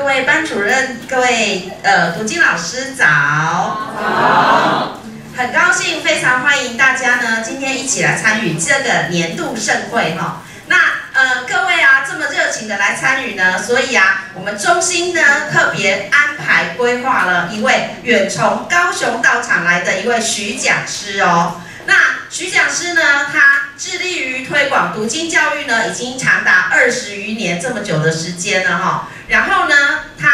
各位班主任，各位呃读经老师早。好。很高兴，非常欢迎大家呢，今天一起来参与这个年度盛会哈。那呃各位啊，这么热情的来参与呢，所以啊，我们中心呢特别安排规划了一位远从高雄到场来的一位徐讲师哦。那徐讲师呢，他致力于推广读经教育呢，已经长达二十余年这么久的时间了哈。然后呢，他。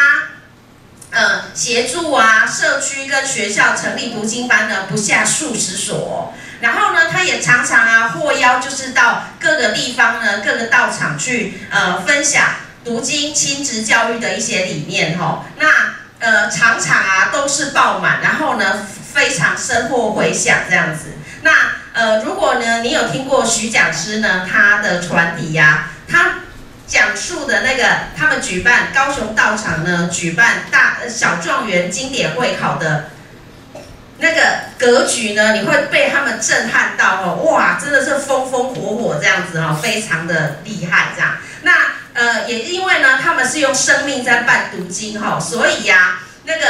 呃，协助啊，社区跟学校成立读经班呢，不下数十所。然后呢，他也常常啊，获邀就是到各个地方呢，各个道场去呃，分享读经亲子教育的一些理念哈。那呃，常常啊都是爆满，然后呢，非常深获回响这样子。那呃，如果呢，你有听过徐讲师呢，他的传递呀，他。讲述的那个，他们举办高雄道场呢，举办大小状元经典会考的那个格局呢，你会被他们震撼到哦，哇，真的是风风火火这样子哈，非常的厉害这样。那呃，也因为呢，他们是用生命在办读经哈，所以呀，那个。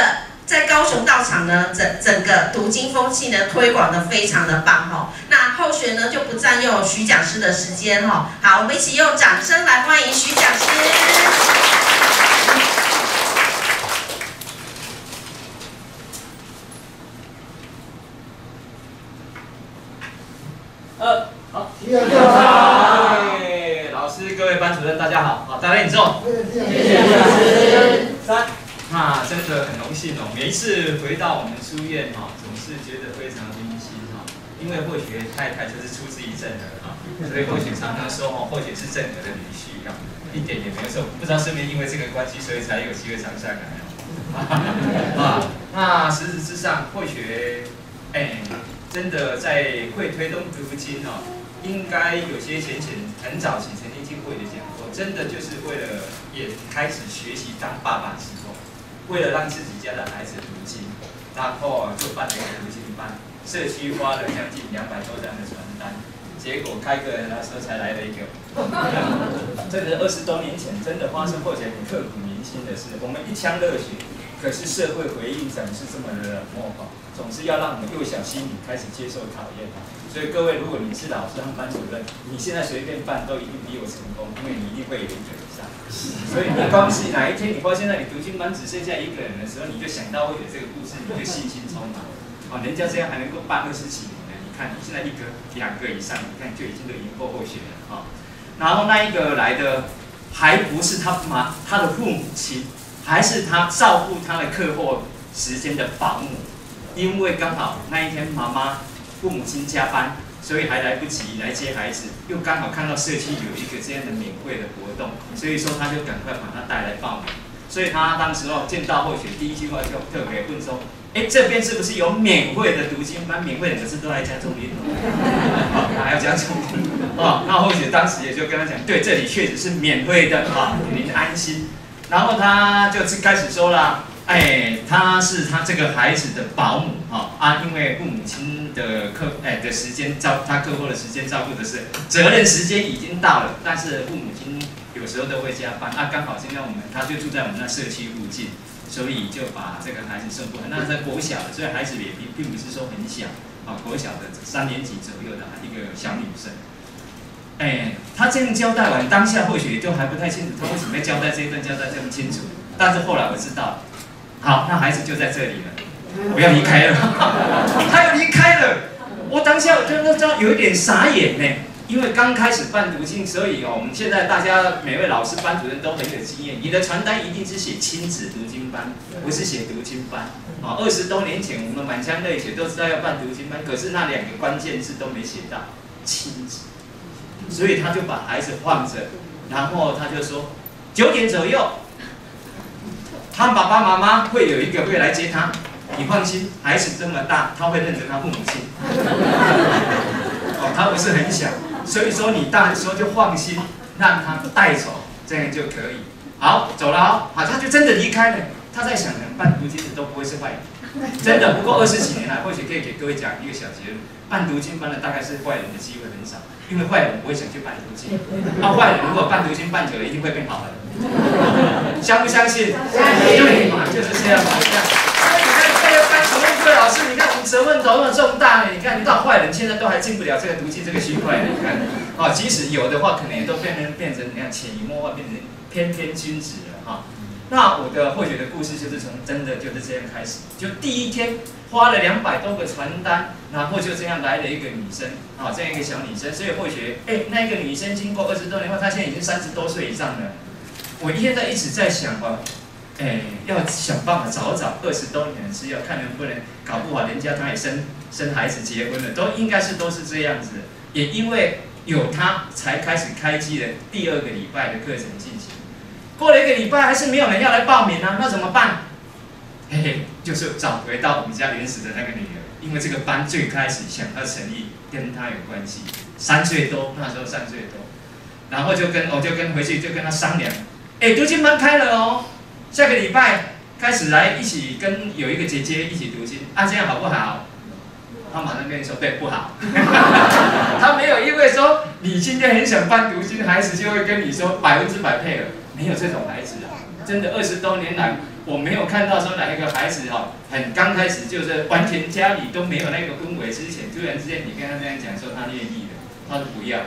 在高雄道场呢，整整个读经风气呢推广的非常的棒哈。那后学呢就不占用徐讲师的时间哈。好，我们一起用掌声来欢迎徐讲师。呃，好，嗨，老师，各位班主任，大家好，好，再来你坐。谢谢老师。三。那真的很荣幸哦，每一次回到我们书院哈，总是觉得非常温馨哈。因为或许太太就是出自于正和哈，所以或许常常说哦，或许是正和的女婿啊，一点也没有错。不知道是不是因为这个关系，所以才有机会常上来哦。啊，那实质之上，或许哎，真的在会推动读经哦，应该有些浅浅很早期曾经听过的讲过，真的就是为了也开始学习当爸爸之后。为了让自己家的孩子读经，然后就办了一个读经班，社区花了将近两百多张的传单，结果开课那时候才来了一个，这个二十多年前真的发生或者很刻骨铭心的事。我们一腔热血，可是社会回应总是这么的冷漠，总是要让我们幼小心灵开始接受考验。所以各位，如果你是老师和班主任，你现在随便办都一定比我成功，因为你一定会有一个。所以你光是哪一天你发现在你读经班只剩下一个人的时候，你就想到我有这个故事，你就信心充满。哦，人家这样还能够办二十几年呢，你看你现在一个、两个以上，你看就已经都赢过候选人了啊。然后那一个来的还不是他妈他的父母亲，还是他照顾他的课后时间的保姆，因为刚好那一天妈妈父母亲加班。所以还来不及来接孩子，又刚好看到社区有一个这样的免费的活动，所以说他就赶快把他带来报名。所以他当时候见到后学第一句话就特别问说：“哎，这边是不是有免费的读经班？免费两个字都来加重音，还要加重音哦。那后学当时也就跟他讲：“对，这里确实是免费的啊，您安心。”然后他就开始说了。哎，他是他这个孩子的保姆哈啊，因为父母亲的客哎的时间照他客户的时间照顾的是责任时间已经到了，但是父母亲有时候都会加班啊，刚好现在我们他就住在我们那社区附近，所以就把这个孩子送过来。那在国小，所以孩子也并并不是说很小啊，国小的三年级左右的一个小女生。哎，他这样交代完，当下或许都还不太清楚，他为什么要交代这一段交代这么清楚？但是后来我知道。好，那孩子就在这里了，我要离开了，他要离开了，我当下我就那这有一点傻眼呢，因为刚开始办读经，所以哦，我们现在大家每位老师班主任都很有经验，你的传单一定是写亲子读经班，不是写读经班。啊，二十多年前我们满腔热血都知道要办读经班，可是那两个关键字都没写到亲子，所以他就把孩子放着，然后他就说九点左右。他爸爸妈妈会有一个会来接他，你放心，孩子这么大，他会认得他父母亲。哦，他不是很小，所以说你大的时候就放心，让他带走，这样就可以。好，走了哦，好，他就真的离开了。他在想，办读经的都不会是坏人，真的。不过二十几年来，或许可以给各位讲一个小结论：办读经班的大概是坏人的机会很少，因为坏人不会想去办读经。那坏人如果办读经办久了，一定会变好人。相不相信？相信。就是这样嘛，你看。所以你看这个班主任各位老师，你看我们责问头那么重大呢，你看你到坏人现在都还进不了这个毒气这个区块呢，你看，啊，即使有的话，可能也都变成变成你看潜移默化变成翩翩君子了哈。那我的或许的故事就是从真的就是这样开始，就第一天花了两百多个传单，然后就这样来了一个女生，啊，这样一个小女生，所以或许，哎，那个女生经过二十多年后，她现在已经三十多岁以上了。我现在一直在想啊，哎，要想办法找找二十多年是要看能不能搞不好人家她也生生孩子结婚了，都应该是都是这样子。也因为有她，才开始开机了第二个礼拜的课程进行。过了一个礼拜还是没有人要来报名啊，那怎么办？嘿嘿，就是找回到我们家原始的那个女儿，因为这个班最开始想要成立跟她有关系，三岁多那时候三岁多，然后就跟我就跟回去就跟她商量，哎，读经班开了哦，下个礼拜开始来一起跟有一个姐姐一起读经，啊这样好不好？他马上跟你说对不好，他没有因为说你今天很想办读经，孩子就会跟你说百分之百配合。没有这种孩子啊！真的二十多年来，我没有看到说哪一个孩子哈，很刚开始就是完全家里都没有那个氛围之前，突然之间你跟他这样讲说他愿意的，他说不要，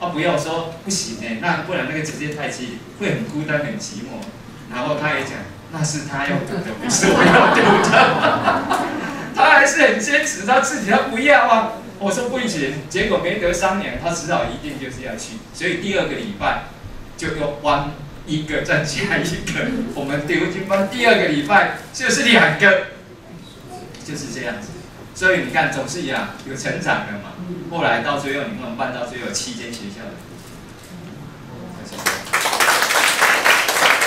他不要说不行哎，那不然那个姐姐太气，会很孤单很寂寞。然后他也讲，那是他要读的，不是我要读的。他还是很坚持他自己，他不要啊。我说不行，结果没得商量，他迟早一定就是要去，所以第二个礼拜就要弯。一个再加一个，我们丢金班第二个礼拜就是两个，就是这样子。所以你看，总是一样有成长的嘛。后来到最后，你们办到最后七间学校的，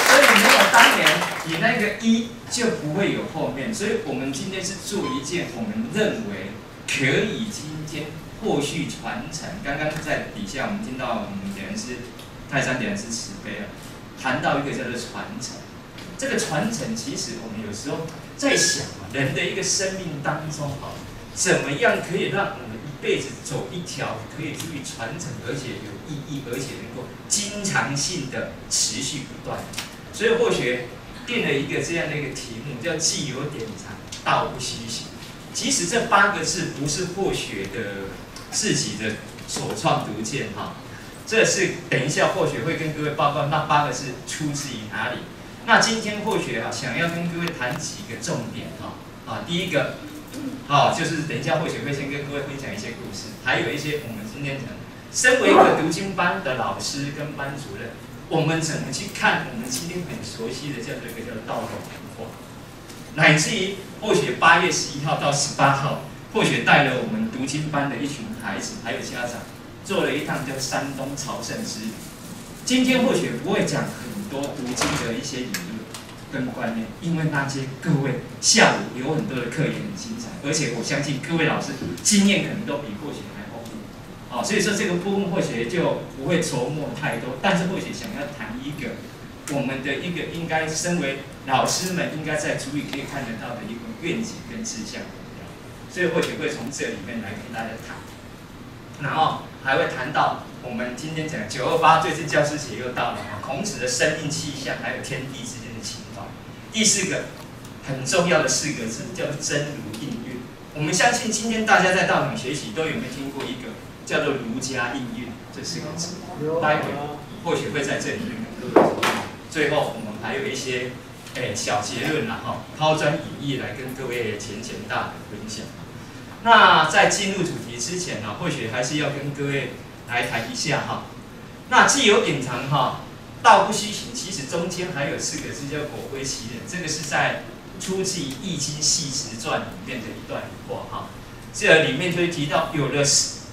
所以没有当年你那个一就不会有后面。所以我们今天是做一件我们认为可以今天后续传承。刚刚在底下我们听到我们点是泰山点是慈悲啊。谈到一个叫做传承，这个传承其实我们有时候在想，人的一个生命当中啊，怎么样可以让我们一辈子走一条可以足以传承而且有意义，而且能够经常性的持续不断。所以或许定了一个这样的一个题目，叫“既有典藏，道不虚行”。其实这八个字不是或许的自己的所创独见哈。这是等一下或许会跟各位报告那八个字出自于哪里。那今天或许啊，想要跟各位谈几个重点哈啊，第一个，好就是等一下或许会先跟各位分享一些故事，还有一些我们今天讲，身为一个读经班的老师跟班主任，我们怎么去看我们今天很熟悉的叫做一个叫道统文化，乃至于或许八月十一号到十八号，或许带了我们读经班的一群孩子还有家长。做了一趟叫山东朝圣之旅。今天或许不会讲多读经的一些理论跟观念，因为那些各位下午有很多的课也很精彩，而且我相信各位老师经验可能都比或许还丰富。好，所以说这个部分或许就不会琢磨太多，但是或许想要谈一个我们的一个应该身为老师们应该在主语可以看得到的一个愿景跟志向，所以或许会从这里面来跟大家谈，然后。还会谈到我们今天讲九二八，最近教师节又到了啊！孔子的生命气象，还有天地之间的情况。第四个很重要的四个字叫真如应运。我们相信今天大家在道场学习都有没有听过一个叫做儒家应运这四个字？待会或许会在这里面跟各位最后我们还有一些诶小结论然后抛砖引玉来跟各位浅浅大的分享。那在进入主题之前呢，或许还是要跟各位来谈一下哈。那既有隐藏哈，道不虚行，其实中间还有四个字叫果归其人，这个是在出自《易经系辞传》里面的一段话哈。这里面就会提到，有了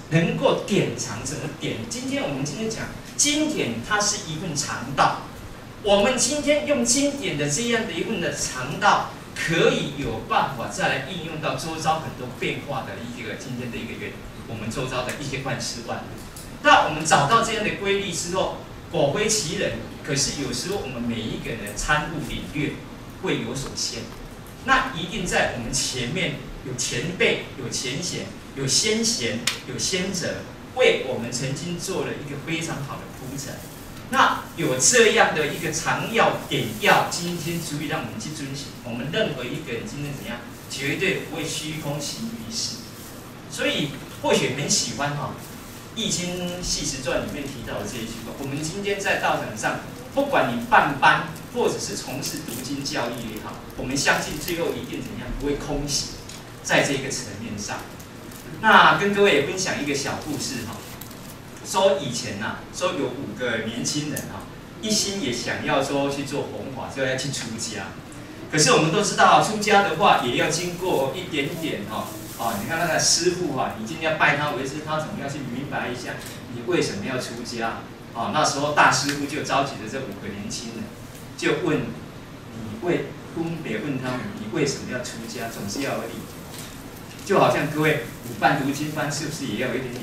能够典藏怎么典？今天我们今天讲经典，它是一份常道。我们今天用经典的这样的一份的常道。可以有办法再来应用到周遭很多变化的一个今天的一个月，我们周遭的一些万事万物。那我们找到这样的规律之后，果归其人。可是有时候我们每一个人参悟领略会有所限，那一定在我们前面有前辈、有前贤、有先贤、有先者，为我们曾经做了一个非常好的铺陈。那有这样的一个长药点药，今天足以让我们去遵循。我们任何一个人今天怎样，绝对不会虚空行于世。所以或许很喜欢哈，《易经系辞传》里面提到的这一句话。我们今天在道场上，不管你办班或者是从事读经教育也好，我们相信最后一定怎样，不会空行，在这个层面上。那跟各位也分享一个小故事哈。说以前呐，说有五个年轻人啊，一心也想要说去做弘法，就要去出家。可是我们都知道，出家的话也要经过一点点哈，啊，你看那个师傅哈，你今天拜他为师，他总要去明白一下你为什么要出家。啊，那时候大师傅就召集了这五个年轻人，就问你为分别问他们，你为什么要出家？总是要有理由，就好像各位你办读经班，是不是也要有一点理？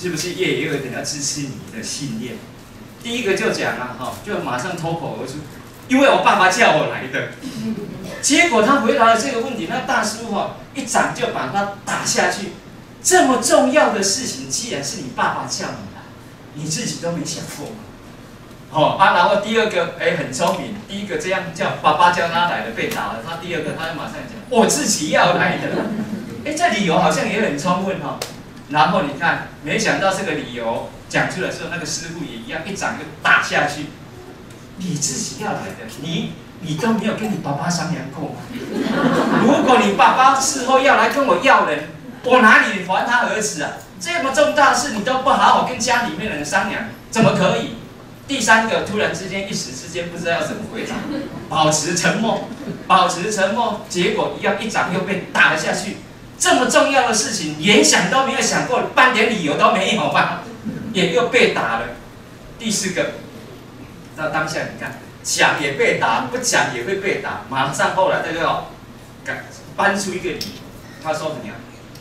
是不是也也有点要支持你的信念？第一个就讲了哈，就马上脱口而出，因为我爸爸叫我来的。结果他回答了这个问题，那大师傅哈一掌就把他打下去。这么重要的事情，既然是你爸爸叫你来，你自己都没想过吗？哦啊，然后第二个哎很聪明，第一个这样叫爸爸叫他来的被打了，他第二个他就马上讲我自己要来的。哎，这理由好像也很充分哈。然后你看，没想到这个理由讲出来之后，那个师傅也一样，一掌就打下去。你自己要来的，你你都没有跟你爸爸商量过？如果你爸爸事后要来跟我要人，我哪里还他儿子啊？这么重大事你都不好好跟家里面的人商量，怎么可以？第三个突然之间一时之间不知道要怎么回答，保持沉默，保持沉默，结果一样一掌又被打了下去。这么重要的事情，连想都没有想过，半点理由都没有吧？也又被打了。第四个，到当下你看，讲也被打，不讲也会被打。马上后来他就要赶搬出一个理由，他说怎么样？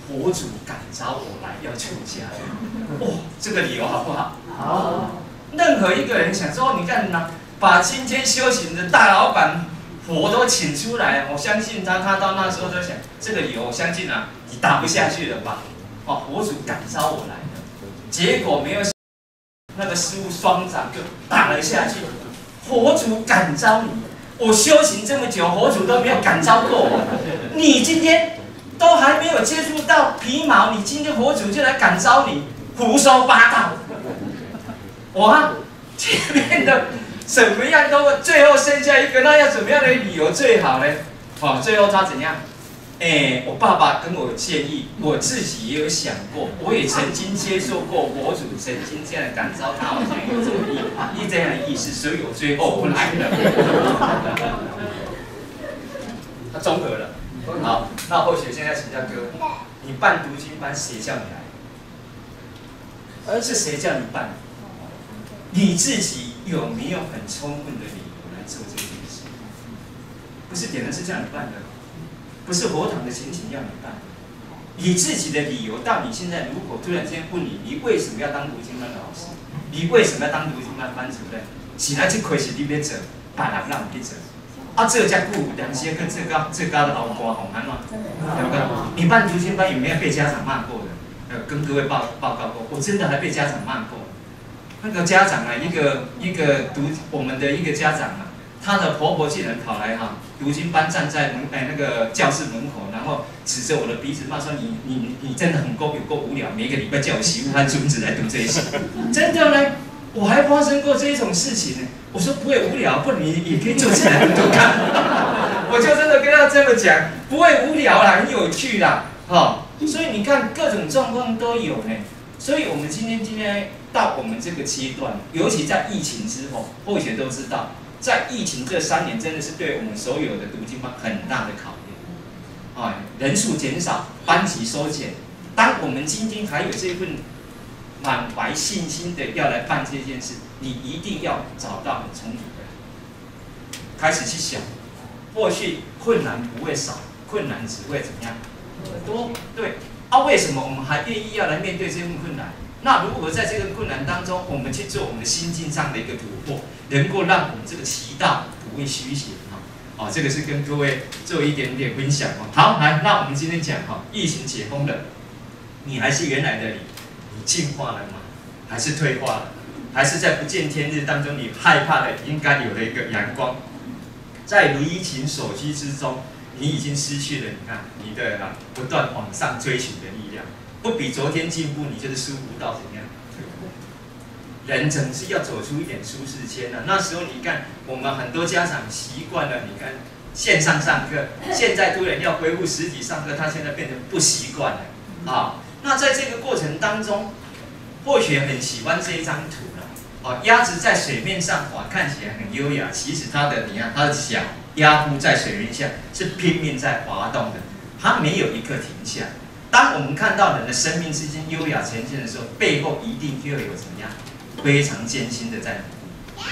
佛祖感召我来要出家。哇，这个理由好不好？好。任何一个人想说，你看呐，把今天修行的大老板。佛都请出来，我相信他，他到那时候就想这个理由，我相信啊，你打不下去了吧？哦，佛祖感召我来的，结果没有，那个师傅双掌就打了下去。佛祖感召你，我修行这么久，佛祖都没有感召过我，你今天都还没有接触到皮毛，你今天佛祖就来感召你，胡说八道！我前面的。怎么样都最后剩下一个，那要怎么样的理由最好呢？好，最后他怎样？哎，我爸爸跟我建议，我自己也有想过，我也曾经接受过博主曾经这样的感召，他好像有这么一一这样的意思，所以我最后不来了。他综合了。好，那或许现在请教哥，你办读经班，谁叫你来？而是谁叫你办？你自己有没有很充分的理由来做这件事？不是点的是这样办的，不是佛堂的情形要你办。你自己的理由，到你现在如果突然间问你，你为什么要当读经班的老师？你为什么要当读经班班主任？起来这亏是你别走，把人让你走。啊，这家顾两些跟这高这高的老瓜好难吗？对不对？你办读经班有没有被家长骂过的？呃，跟各位报报告过，我真的还被家长骂过。那个家长啊，一个一个读我们的一个家长啊，她的婆婆竟然跑来哈，读经班站在门哎那个教室门口，然后指着我的鼻子骂说你你你真的很够有够无聊，每个礼拜叫我媳妇和孙子来读这些，真的呢，我还发生过这种事情呢。我说不会无聊，不你也可以坐起来读看，我就真的跟他这么讲，不会无聊啦，很有趣啦，哈，所以你看各种状况都有呢。所以我们今天今天到我们这个阶段，尤其在疫情之后，或许都知道，在疫情这三年，真的是对我们所有的读经班很大的考验。啊，人数减少，班级缩减。当我们今天还有这份满怀信心的要来办这件事，你一定要找到很充足的，开始去想，或许困难不会少，困难只会怎么样？多对。啊，为什么我们还愿意要来面对这份困难？那如果在这个困难当中，我们去做我们的心境上的一个突破，能够让我们这个祈祷不会虚邪哈。哦，这个是跟各位做一点点分享哦。好，来，那我们今天讲哈，疫情解封了，你还是原来的你，你进化了吗？还是退化了？还是在不见天日当中，你害怕的应该有了一个阳光，在如疫情所居之中，你已经失去了你看你的不断往上追寻的力量，不比昨天进步，你就是舒服到怎样？人总是要走出一点舒适圈的。那时候你看，我们很多家长习惯了，你看线上上课，现在突然要恢复实体上课，他现在变成不习惯了啊。那在这个过程当中，或许很喜欢这一张图了。哦，鸭子在水面上滑，看起来很优雅。其实它的，你看它的脚压铺在水面下，是拼命在滑动的，它没有一刻停下。当我们看到人的生命之间优雅呈现的时候，背后一定就有怎么样，非常艰辛的在努力。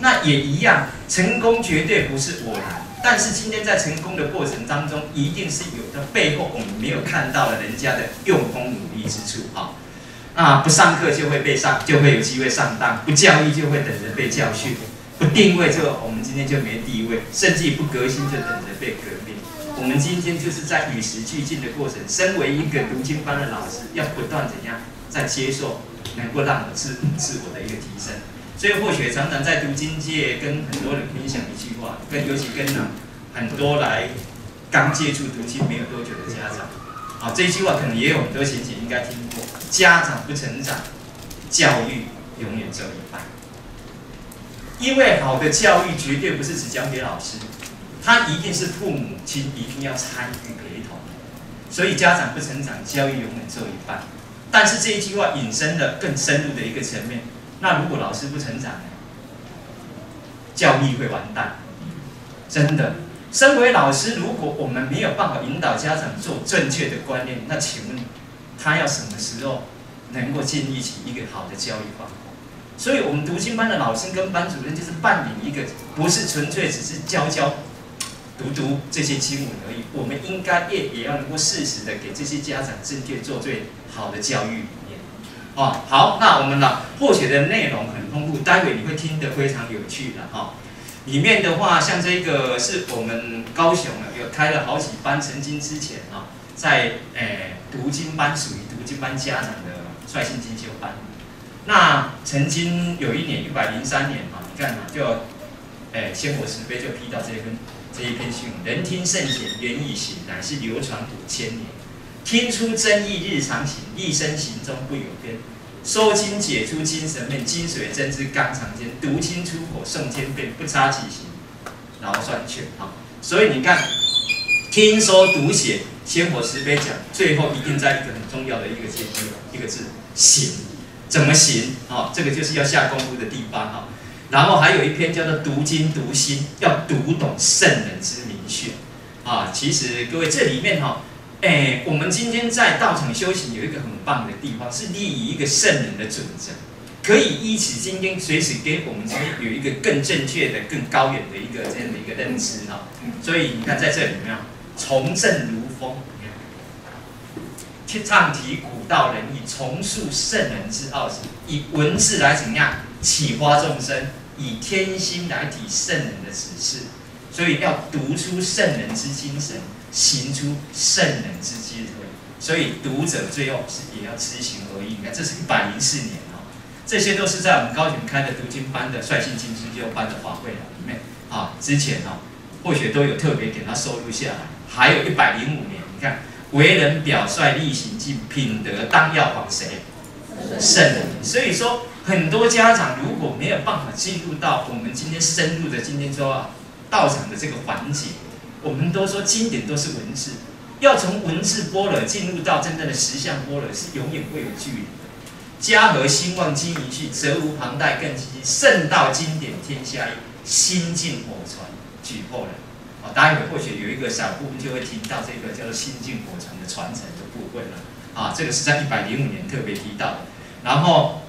那也一样，成功绝对不是偶然。但是今天在成功的过程当中，一定是有的背后我们没有看到了人家的用功努力之处啊。啊，不上课就会被上，就会有机会上当；不教育就会等着被教训；不定位就我们今天就没地位；甚至不革新就等着被革命。我们今天就是在与时俱进的过程。身为一个读经班的老师，要不断怎样在接受，能够让我自自我的一个提升。所以或许常常在读经界跟很多人分享一句话，跟尤其跟呢很多来刚接触读经没有多久的家长，啊，这句话可能也有很多情景应该听过。家长不成长，教育永远走一半。因为好的教育绝对不是只教给老师，他一定是父母亲一定要参与陪同。所以家长不成长，教育永远走一半。但是这一句话引申的更深入的一个层面，那如果老师不成长？教育会完蛋。真的，身为老师，如果我们没有办法引导家长做正确的观念，那请问？他要什么时候能够建立起一个好的教育方法？所以，我们读经班的老师跟班主任就是扮演一个，不是纯粹只是教教、读读这些经文而已。我们应该也也要能够适时的给这些家长正确做最好的教育理念。哦，好，那我们呢，获取的内容很丰富，待会你会听得非常有趣的哈。里面的话，像这个是我们高雄呢，有开了好几班，曾经之前啊。在诶读经班属于读经班家长的率性进修班，那曾经有一年一百零三年啊，你看啊，就诶仙火石碑就批到这一篇这一篇信，人听圣贤愿意行，乃是流传五千年。听出真意日常行，一生行中不有边。收经解出精神面，精髓真知纲常间。读经出口诵千遍，不差几行，劳算全啊。所以你看，听说读写。仙火石碑讲，最后一定在一个很重要的一个阶段，一个字行，怎么行？哦，这个就是要下功夫的地方哈。然后还有一篇叫做读经读心，要读懂圣人之名训啊。其实各位这里面哈，哎，我们今天在道场修行有一个很棒的地方，是立于一个圣人的准则，可以依此今天随时给我们今天有一个更正确的、更高远的一个这样的一个认知哈。所以你看在这里面。从政如风，去唱题道人意，重塑圣人之奥旨，以文字来怎么样启发众生，以天心来体圣人的指示，所以要读出圣人之精神，行出圣人之智慧。所以读者最后是也要知行合一。你看，这是一百零四年哦，这些都是在我们高雄开的读经班的率性进修就班的法会了里面啊，之前哦，或许都有特别给他收录下来。还有一百零五年，你看，为人表率，力行进，品德当要仿谁？圣人。所以说，很多家长如果没有办法进入到我们今天深入的今天说啊道场的这个环节，我们都说经典都是文字，要从文字般若进入到真正的实相般若，是永远会有距离。家和兴旺经营去，责无旁贷更积极。圣道经典天下一，心境火传举破人。啊，待会或许有一个小部分就会提到这个叫做心境火传的传承的部分了。啊，这个是在一百零五年特别提到的。然后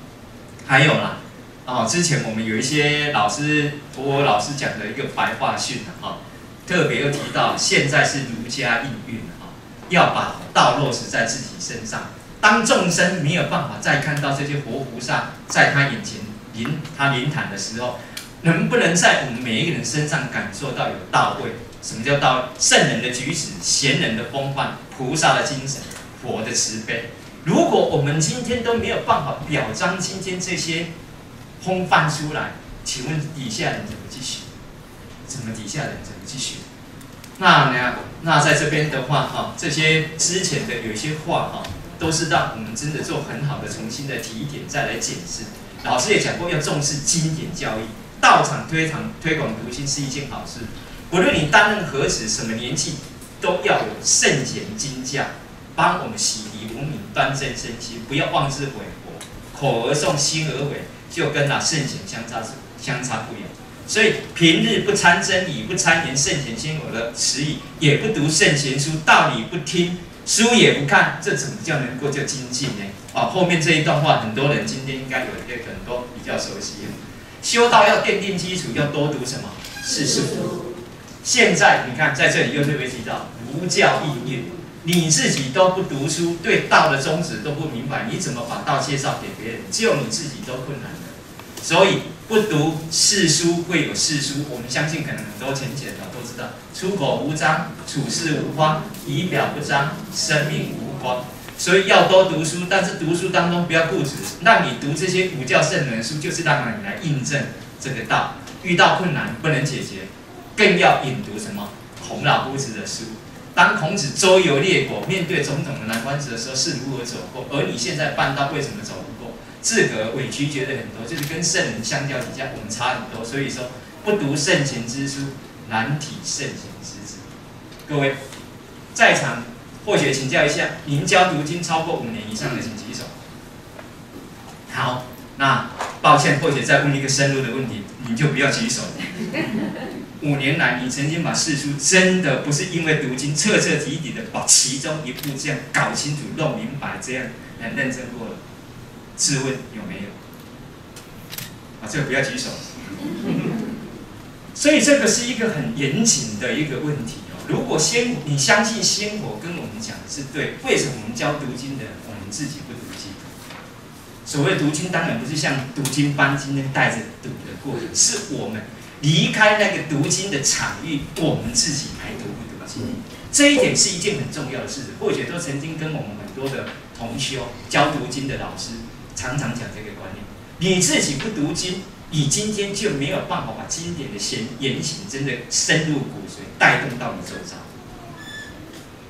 还有啦，啊，之前我们有一些老师，我老师讲的一个白话训啊，特别又提到现在是儒家应运啊，要把道落实在自己身上。当众生没有办法再看到这些活菩萨在他眼前临他临坛的时候。能不能在我们每一个人身上感受到有道位？什么叫道？圣人的举止、贤人的风范、菩萨的精神、佛的慈悲。如果我们今天都没有办法表彰今天这些风范出来，请问底下人怎么继续？怎么底下人怎么继续？那呢？那在这边的话，哈，这些之前的有一些话，哈，都是让我们真的做很好的重新的提点，再来检视。老师也讲过，要重视经典教育，道场推广推广读经是一件好事。无论你担任何职，什么年纪，都要有圣贤经教，帮我们洗涤无名，端正身心，不要妄自菲薄，口而诵，心而违，就跟那圣贤相差是相差不远。所以平日不参真理，不参言圣贤先我的词语，也不读圣贤书，道理不听，书也不看，这怎么叫能够叫精进呢？啊，后面这一段话，很多人今天应该有一些很多比较熟悉。修道要奠定基础，要多读什么？世书。现在你看，在这里又特别提到儒教应运，你自己都不读书，对道的宗旨都不明白，你怎么把道介绍给别人？只有你自己都困难的。所以不读世书会有世书，我们相信可能很多浅显的都知道：出口无章，处事无方，仪表不彰，生命无光。所以要多读书，但是读书当中不要固执，让你读这些儒教圣人书，就是让你来印证这个道。遇到困难不能解决，更要引读什么孔老夫子的书。当孔子周游列国，面对种种的难关的时候，是如何走过？而你现在办道为什么走不过？自个委屈觉得很多，就是跟圣人相较之下，我们差很多。所以说，不读圣贤之书，难体圣贤之志。各位在场。或许请教一下，您教读经超过五年以上的，请举手。好，那抱歉，或许再问一个深入的问题，你就不要举手。五年来，你曾经把四书真的不是因为读经彻彻底底的把其中一部这样搞清楚、弄明白，这样很认真过了？自问有没有？啊，这个不要举手。所以这个是一个很严谨的一个问题。如果先，你相信先佛跟我们讲的是对，为什么我们教读经的，我们自己不读经？所谓读经，当然不是像读经班今天带着读的过程，是我们离开那个读经的场域，我们自己来读不读经。这一点是一件很重要的事。或许都曾经跟我们很多的同修教读经的老师，常常讲这个观念：你自己不读经。你今天就没有办法把经典的言言行真的深入骨髓，带动到你周遭。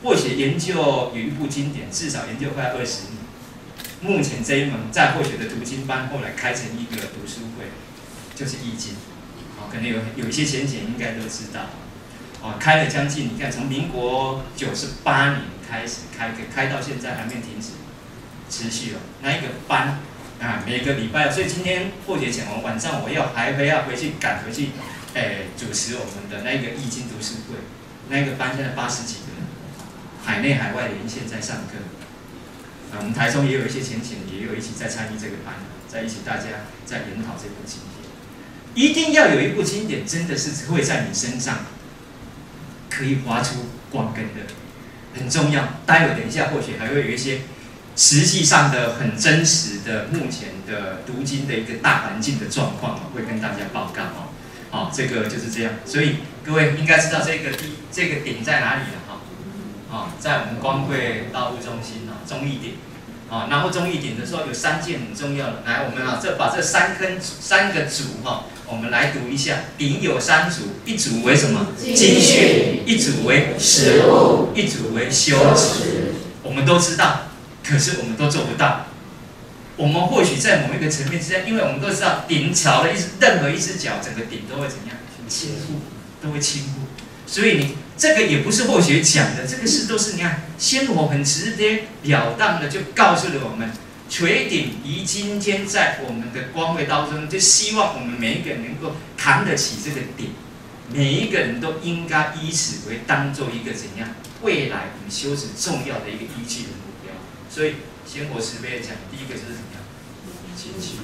或许研究有一部经典，至少研究快二十年。目前这一门在或许的读经班，后来开成一个读书会，就是易经。哦，可能有有一些浅浅应该都知道。哦，开了将近，你看从民国九十八年开始开，开到现在还没停止，持续哦。那一个班。啊，每个礼拜，所以今天破解讲完晚上，我要还会要回去赶回去，诶，主持我们的那个易经读书会，那个班现在八十几个人，海内海外连线在上课，啊，我们台中也有一些浅浅也有一起在参与这个班，在一起大家在研讨这部经典，一定要有一部经典，真的是会在你身上可以划出光根的，很重要。待会等一下或许还会有一些。实际上的很真实的目前的读经的一个大环境的状况会跟大家报告哦。好，这个就是这样。所以各位应该知道这个地这个点在哪里了哈。啊，在我们光贵道路中心啊，中义点。啊，然后中义点的时候有三件很重要的，来我们啊这把这三根三个组哈，我们来读一下。顶有三组，一组为什么？经学，一组为食物，一组为修持。我们都知道。可是我们都做不到。我们或许在某一个层面之下，因为我们都知道顶桥的一任何一只脚，整个顶都会怎样？倾覆，都会倾覆。所以你这个也不是或许讲的，这个事都是你看，仙佛很直接了当的就告诉了我们：垂顶于今天在我们的光位当中，就希望我们每一个人能够扛得起这个顶，每一个人都应该以此为当做一个怎样未来我们修持重要的一个依据的。所以，仙火慈悲的讲，第一个就是什么样？亲情。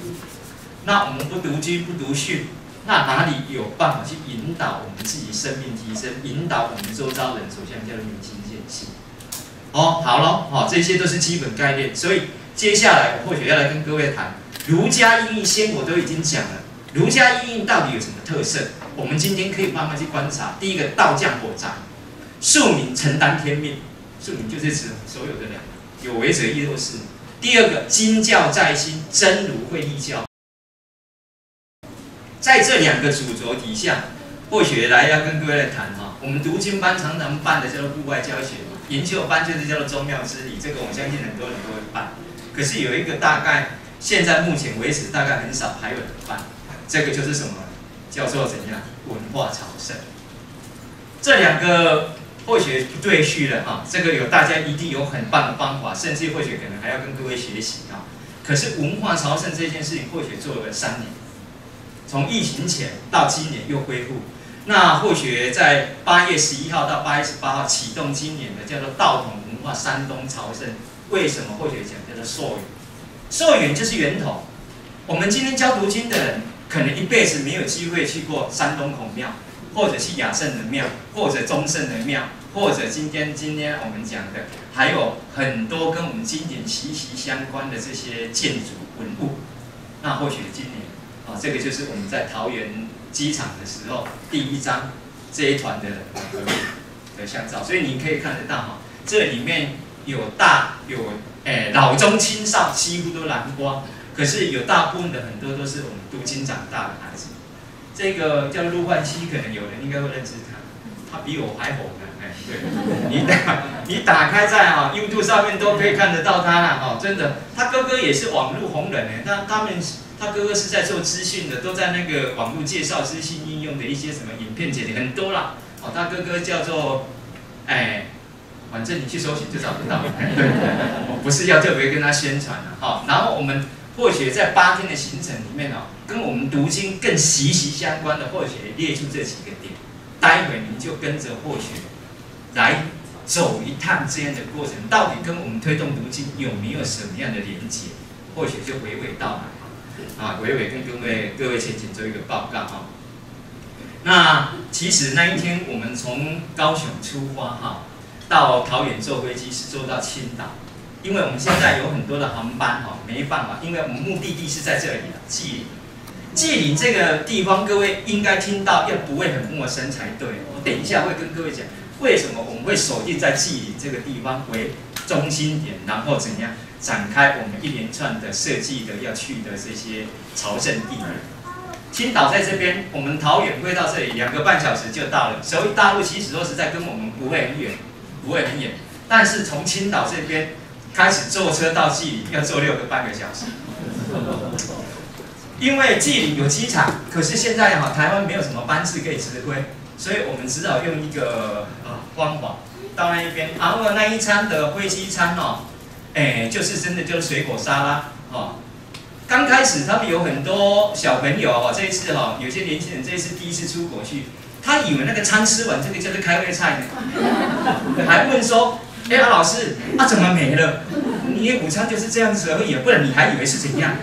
那我们不读经，不读训，那哪里有办法去引导我们自己生命提升，引导我们周遭人？首先叫做明心见性。哦，好了，好，这些都是基本概念。所以接下来我或许要来跟各位谈儒家意义。仙火都已经讲了，儒家意义到底有什么特色？我们今天可以慢慢去观察。第一个，道降火灾，庶民承担天命。庶民就是指所有的人。有为者亦若是。第二个，经教在心，真如会立教。在这两个主轴底下，或许来要跟各位来谈哈。我们读经班常常办的叫做户外教学嘛，研究班就是叫做宗庙之礼，这个我相信很多人都会办。可是有一个大概，现在目前为止大概很少还有人办，这个就是什么？叫做怎样文化朝圣？这两个或许不对序了哈，这个有大家一定有很棒的方法，甚至或许可能还要跟各位学习啊。可是文化朝圣这件事情或许做了三年，从疫情前到今年又恢复。那或许在八月十一号到八月十八号启动今年的叫做道统文化山东朝圣。为什么或许讲叫做溯源？溯源就是源头。我们今天教读经的人，可能一辈子没有机会去过山东孔庙，或者去雅圣的庙，或者中圣的庙，或者今天今天我们讲的，还有很多跟我们经典息息相关的这些建筑文物。那或许今年啊，这个就是我们在桃园机场的时候第一张这一团的的相照，所以你可以看得到哈，这里面有大有诶老中青少几乎都蓝光。可是有大部分的很多都是我们读经长大的孩子，这个叫陆焕七，可能有人应该会认识他，他比我还红呢。对，你打你打开在啊 YouTube 上面都可以看得到他了哦，真的，他哥哥也是网络红人哎，他他们他哥哥是在做资讯的，都在那个网络介绍资讯应用的一些什么影片节里很多啦。哦，他哥哥叫做哎，反正你去搜寻就找得到。对，我不是要特别跟他宣传的哈，然后我们。或许在八天的行程里面哦，跟我们读经更息息相关的，或许列出这几个点。待会您就跟着或许来走一趟这样的过程，到底跟我们推动读经有没有什么样的连接？或许就娓娓道来啊，娓娓跟各位各位前景做一个报告哈。那其实那一天我们从高雄出发哈，到桃园坐飞机是坐到青岛。因为我们现在有很多的航班哈，没办法，因为我们目的地是在这里的纪灵。纪灵这个地方，各位应该听到，又不会很陌生才对。我等一下会跟各位讲，为什么我们会锁定在纪灵这个地方为中心点，然后怎样展开我们一连串的设计的要去的这些朝圣地。青岛在这边，我们桃园会到这里两个半小时就到了。所以大陆其实说实在跟我们不会很远，不会很远，但是从青岛这边。开始坐车到纪里要坐六个半个小时，因为纪里有机场，可是现在哈台湾没有什么班次可以直飞，所以我们只好用一个啊方法到那一边，然后那一餐的飞机餐哦，哎就是真的就是水果沙拉哦。刚开始他们有很多小朋友哦，这一次哈有些年轻人这一次第一次出国去，他以为那个餐吃完这个就是开胃菜呢，还问说。哎，老师，啊，怎么没了？你午餐就是这样子而已，不然你还以为是怎样？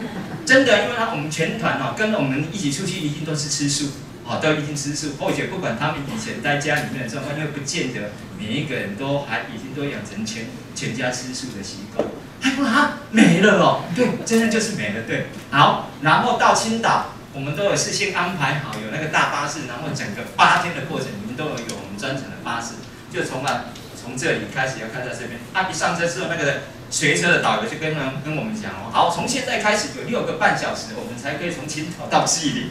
真的，因为他我们全团哦，跟我们一起出去一定都是吃素，好，都一定吃素。或许不管他们以前在家里面的状况，因为不见得每一个人都还已经都养成全全家吃素的习惯。哎不啊，没了哦，对，真的就是没了，对。好，然后到青岛，我们都有事先安排好，有那个大巴士，然后整个八天的过程，你们都有有我们专程的巴士，就从啊。从这里开始要开到这边，他一上车之后，那个随车的导游就跟跟我们讲哦，好，从现在开始有六个半小时，我们才可以从青岛到西里。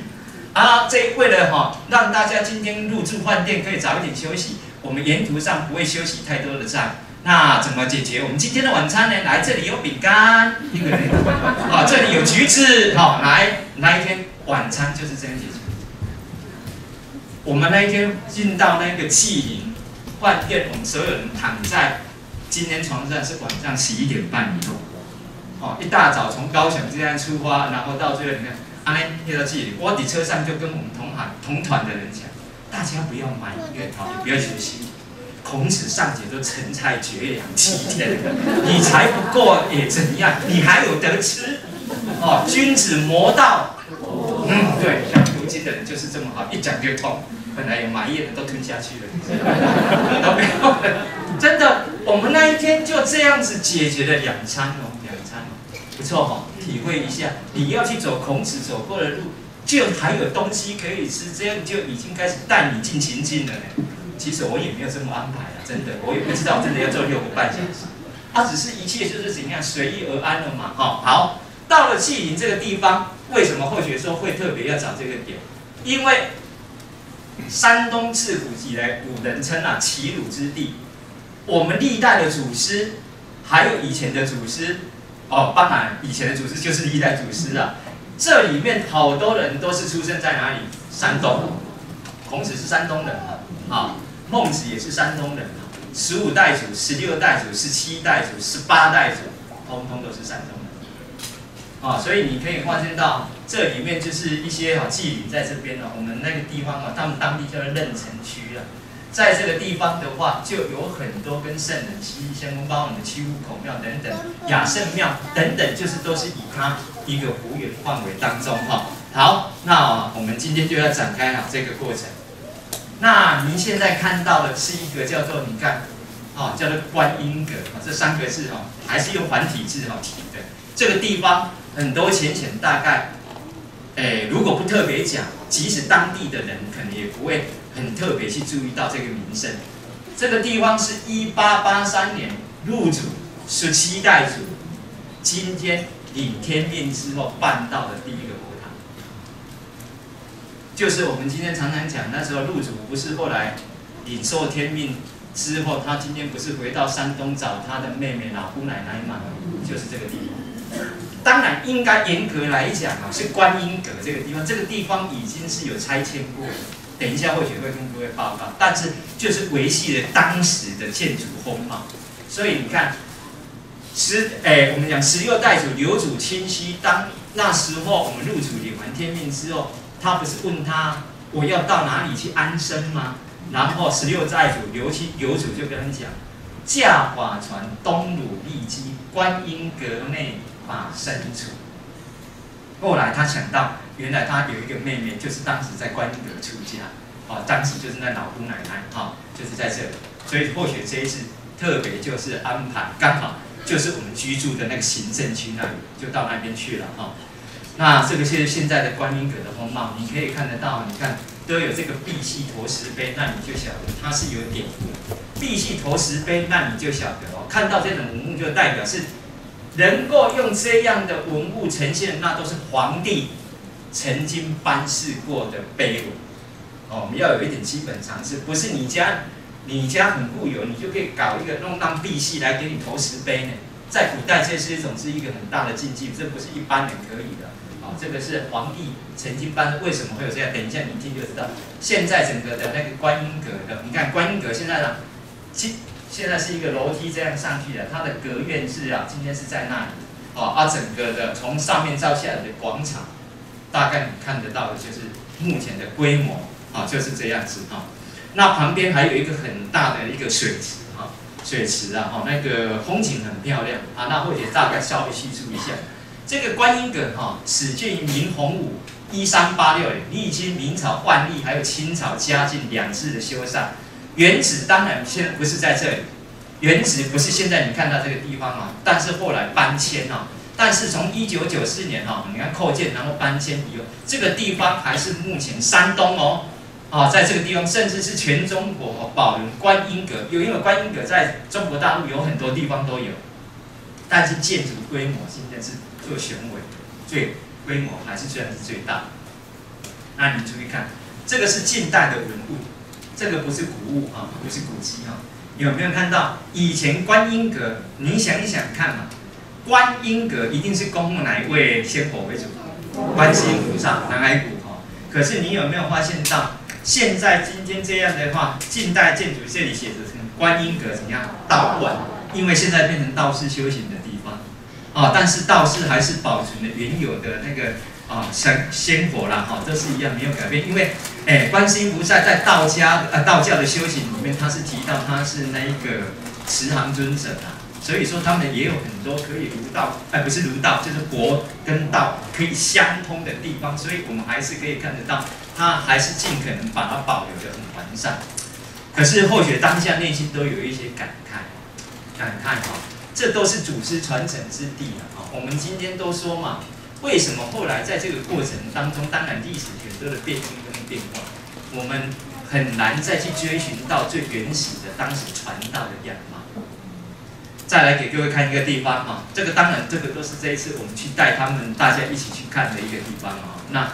啊，这为了哈让大家今天入住饭店可以早一点休息，我们沿途上不会休息太多的站。那怎么解决？我们今天的晚餐呢？来，这里有饼干，一个人，啊，这里有橘子，好，来，那一天晚餐就是这样解决。我们那一天进到那个纪灵。饭店，我们所有人躺在今天床上是晚上十一点半以后，哦，一大早从高雄这样出发，然后到最后你看，阿内贴到这里，我在车上就跟我们同行同团的人讲，大家不要买月桃，不要学习，孔子上节都成才绝粮七天，你才不过也怎样，你还有得吃，哦，君子磨道，嗯，对，像如今的人就是这么好，一讲就通。本来有埋怨的都吞下去了，都没有了。真的，我们那一天就这样子解决了两餐哦，两餐哦，不错哈。体会一下，你要去走孔子走过的路，就还有东西可以吃，这样就已经开始带你进情境了呢。其实我也没有这么安排啊，真的，我也不知道真的要做六个半小时。他只是一切就是怎样随意而安了嘛。哈，好，到了济宁这个地方，为什么后学说会特别要找这个点？因为山东自古以来，古人称啊齐鲁之地，我们历代的祖师，还有以前的祖师，哦，当然以前的祖师就是历代祖师啊。这里面好多人都是出生在哪里？山东，孔子是山东人啊，孟子也是山东人，十五代祖、十六代祖、十七代祖、十八代祖，通通都是山东人啊。所以你可以发现到这里面就是一些哈妓女在这边呢，我们那个地方啊，他们当地叫做任城区啊。在这个地方的话，就有很多跟圣人息息相关，包括我们的七湖口庙等等、雅圣庙等等，就是都是以它一个幅员范围当中哈。好，那我们今天就要展开哈这个过程。那您现在看到的是一个叫做你看，啊叫做观音阁啊，这三个字哈，还是用繁体字哈体的。这个地方很多浅浅大概，哎，如果不特别讲，即使当地的人可能也不会。很特别去注意到这个名胜，这个地方是一八八三年入主十七代主，今天领天命之后办到的第一个佛堂，就是我们今天常常讲那时候入主不是后来领受天命之后，他今天不是回到山东找他的妹妹老姑奶奶吗？就是这个地方。当然应该严格来讲啊，是观音阁这个地方，这个地方已经是有拆迁过。等一下或许会跟各位报告，但是就是维系了当时的建筑风貌。所以你看，十哎，我们讲十六代主刘祖清溪，当那时候我们入主领完天命之后，他不是问他我要到哪里去安身吗？然后十六代主刘清刘祖就跟他讲，驾法船东鲁利基观音阁内法身处。后来他想到。原来他有一个妹妹，就是当时在观音阁出家，啊，当时就是那老姑奶奶，哈，就是在这里，所以或许这一次特别就是安排，刚好就是我们居住的那个行政区那里，就到那边去了，哈。那这个现现在的观音阁的风貌，你可以看得到，你看都有这个碧玺陀石碑，那你就晓得它是有典故。碧玺陀石碑，那你就晓得哦，看到这种文物就代表是能够用这样的文物呈现，那都是皇帝。曾经颁示过的碑文，哦，我们要有一点基本常识，不是你家你家很富有，你就可以搞一个弄当碧玺来给你投石碑呢。在古代，这是一种是一个很大的禁忌，这不是一般人可以的。啊，这个是皇帝曾经颁，为什么会有这样？等一下你听就知道。现在整个的那个观音阁的，你看观音阁现在呢，现在是一个楼梯这样上去的，它的隔院是啊，今天是在那里，哦，啊，整个的从上面照下来的广场。大概你看得到的就是目前的规模啊，就是这样子哈。那旁边还有一个很大的一个水池哈，水池啊哈，那个风景很漂亮啊。那或者大概稍微叙述一下，这个观音阁哈，始建于明洪武一三八六年，历经明朝万历还有清朝嘉靖两次的修缮。原址当然现在不是在这里，原址不是现在你看到这个地方啊，但是后来搬迁啊。但是从一九九四年哈，你看扩建然后搬迁以后，这个地方还是目前山东哦，啊，在这个地方甚至是全中国保留观音阁，有因为观音阁在中国大陆有很多地方都有，但是建筑规模现在是最雄伟，最规模还是虽然是最大。那你注意看，这个是近代的文物，这个不是古物啊，不是古迹啊，有没有看到以前观音阁？你想一想看嘛。观音阁一定是供奉哪一位仙佛为主？观世音菩萨、南海古哈。可是你有没有发现到，现在今天这样的话，近代建筑这里写着什么观音阁怎么样？道观，因为现在变成道士修行的地方，啊，但是道士还是保存了原有的那个啊仙仙佛啦，哈，都是一样没有改变。因为哎，观世音菩萨在道家呃道教的修行里面，他是提到他是那一个慈航尊者啊。所以说，他们也有很多可以儒道，哎，不是儒道，就是佛跟道可以相通的地方。所以我们还是可以看得到，他还是尽可能把它保留的很完善。可是或许当下内心都有一些感慨，感叹哈，这都是祖师传承之地啊。我们今天都说嘛，为什么后来在这个过程当中，当然历史很多的变迁跟变化，我们很难再去追寻到最原始的当时传道的样貌。再来给各位看一个地方哈，这个当然这个都是这一次我们去带他们大家一起去看的一个地方啊。那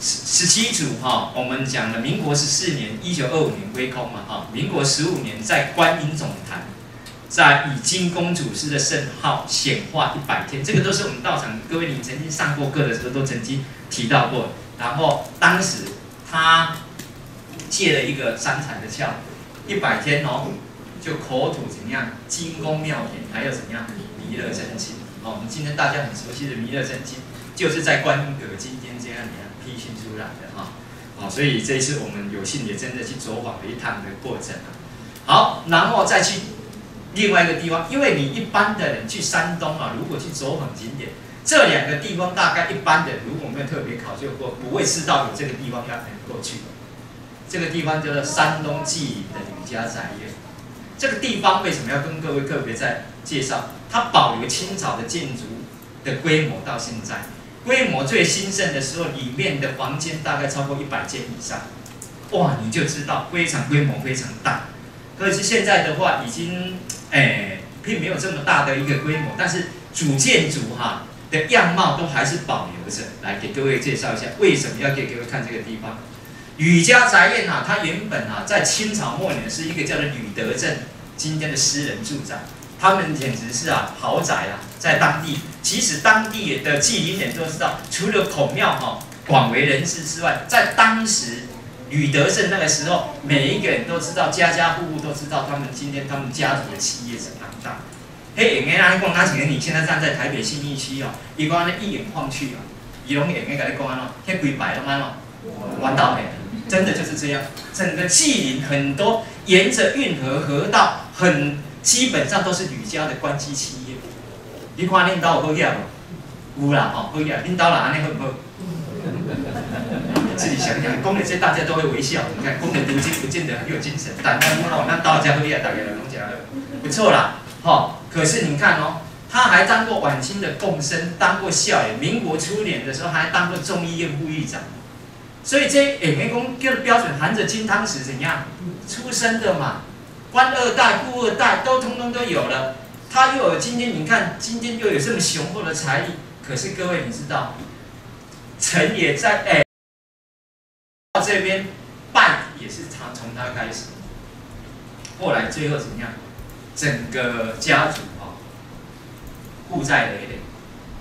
十十七组哈，我们讲的民国十四年，一九二五年归空嘛哈，民国十五年在观音总坛，在以金公主师的圣号显化一百天，这个都是我们道场各位你曾经上过课的时候都曾经提到过。然后当时他借了一个三彩的窍，一百天哦，就口吐怎样金宫妙品，还有怎样弥勒真经。哦，我们今天大家很熟悉的弥勒真经，就是在观音阁今天这样样批训出来的哈。哦，所以这一次我们有幸也真的去走访了一趟的过程啊。好，然后再去另外一个地方，因为你一般的人去山东啊，如果去走访景点，这两个地方大概一般的如果没有特别考究过，不会知道有这个地方要能够去。这个地方叫做山东济宁的吕家宅院。这个地方为什么要跟各位特别在介绍？它保留清朝的建筑的规模到现在，规模最兴盛的时候，里面的房间大概超过一百间以上，哇，你就知道非常规模非常大。可是现在的话，已经哎，并没有这么大的一个规模，但是主建筑哈的样貌都还是保留着。来给各位介绍一下，为什么要给各位看这个地方？吕家宅院啊，它原本啊在清朝末年是一个叫做吕德镇今天的私人住宅。他们简直是啊豪宅啊，在当地，其实当地的纪灵人都知道，除了孔庙哈广为人知之外，在当时吕德胜那个时候，每一个人都知道，家家户户都知道，他们今天他们家族的企业是庞大。嘿，演员啊，你讲哪几个？你现在站在台北新义区哦，一光那一眼望去哦，伊拢演员甲你讲安咯，天规白了安咯，完到嘿，真的就是这样，整个纪灵很多沿着运河河道很。基本上都是吕家的关机企业。你看领导有好起来无？有啦，吼，好起来。领导啦，安尼好不好？自己想想，讲的这大家都会微笑。你看，功德读经不见得很有精神，但那吼，那大家好起来，大家拢讲了，不错啦，吼。可是你看哦，他还当过晚清的贡生，当过校友。民国初年的时候，还当过众议院副议长。所以这演员工叫标准，含着金汤匙怎样出生的嘛？官二代、富二代都通通都有了，他又有今天，你看今天又有这么雄厚的财力。可是各位，你知道，臣也在哎，这边办也是从从他开始，后来最后怎么样？整个家族啊，负债累累。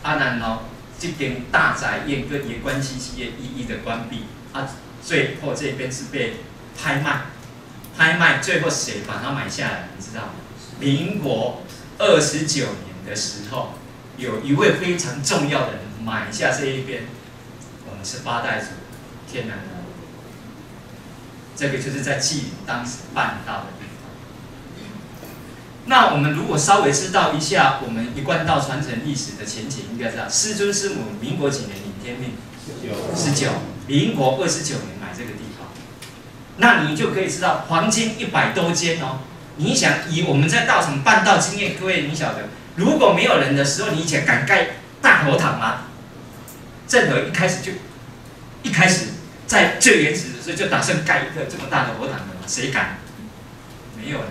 阿南哦，这边大宅院跟也关系企业一一的关闭，啊，最后这边是被拍卖。拍卖最后谁把它买下来？你知道吗？民国二十九年的时候，有一位非常重要的人买下这一边，我们是八代祖天南的，这个就是在济宁当时办到的地方。那我们如果稍微知道一下我们一贯道传承历史的前景，应该知道师尊师母民国几年领天命？十九，民国二十九年买这个地方。那你就可以知道黄金一百多间哦。你想以我们在道场办道经验，各位你晓得，如果没有人的时候，你以前敢盖大佛堂吗？郑和一开始就一开始在最原始的时候就打算盖一个这么大的佛堂的吗？谁敢？没有人，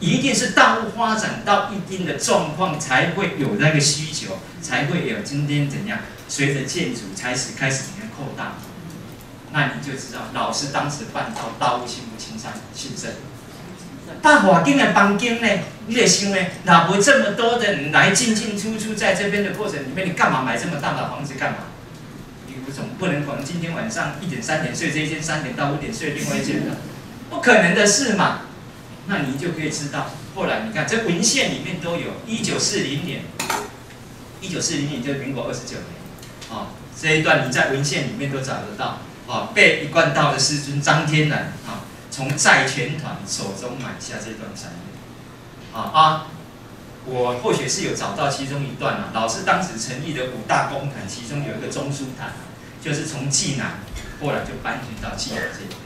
一定是道路发展到一定的状况，才会有那个需求，才会有今天怎样，随着建筑开始开始怎样扩大。那你就知道，老师当时办到道路兴不兴盛，兴盛。大华境的房间呢？你得想呢，哪会这么多的人来进进出出，在这边的过程里面，你干嘛买这么大的房子干嘛？总不能可能今天晚上一点三点睡这一间，三点到五点睡另外一间的，不可能的事嘛。那你就可以知道，后来你看这文献里面都有，一九四零年，一九四零年就是民国二十九年，啊，这一段你在文献里面都找得到。啊，被一贯道的师尊张天南啊，从债权团手中买下这段产业。啊啊，我或许是有找到其中一段啊，老师当时成立的五大公坛，其中有一个中书坛，就是从济南后来就搬迁到济南这边。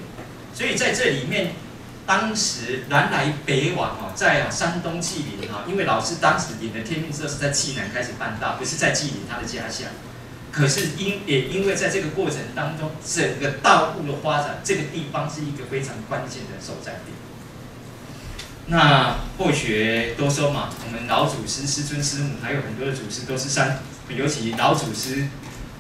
所以在这里面，当时南来北往啊，在山东济宁哈，因为老师当时领的天命社是在济南开始办道，不是在济宁他的家乡。可是因也因为在这个过程当中，整个道路的发展，这个地方是一个非常关键的所在地。那或许都说嘛，我们老祖师师尊师母，还有很多的祖师都是山，尤其老祖师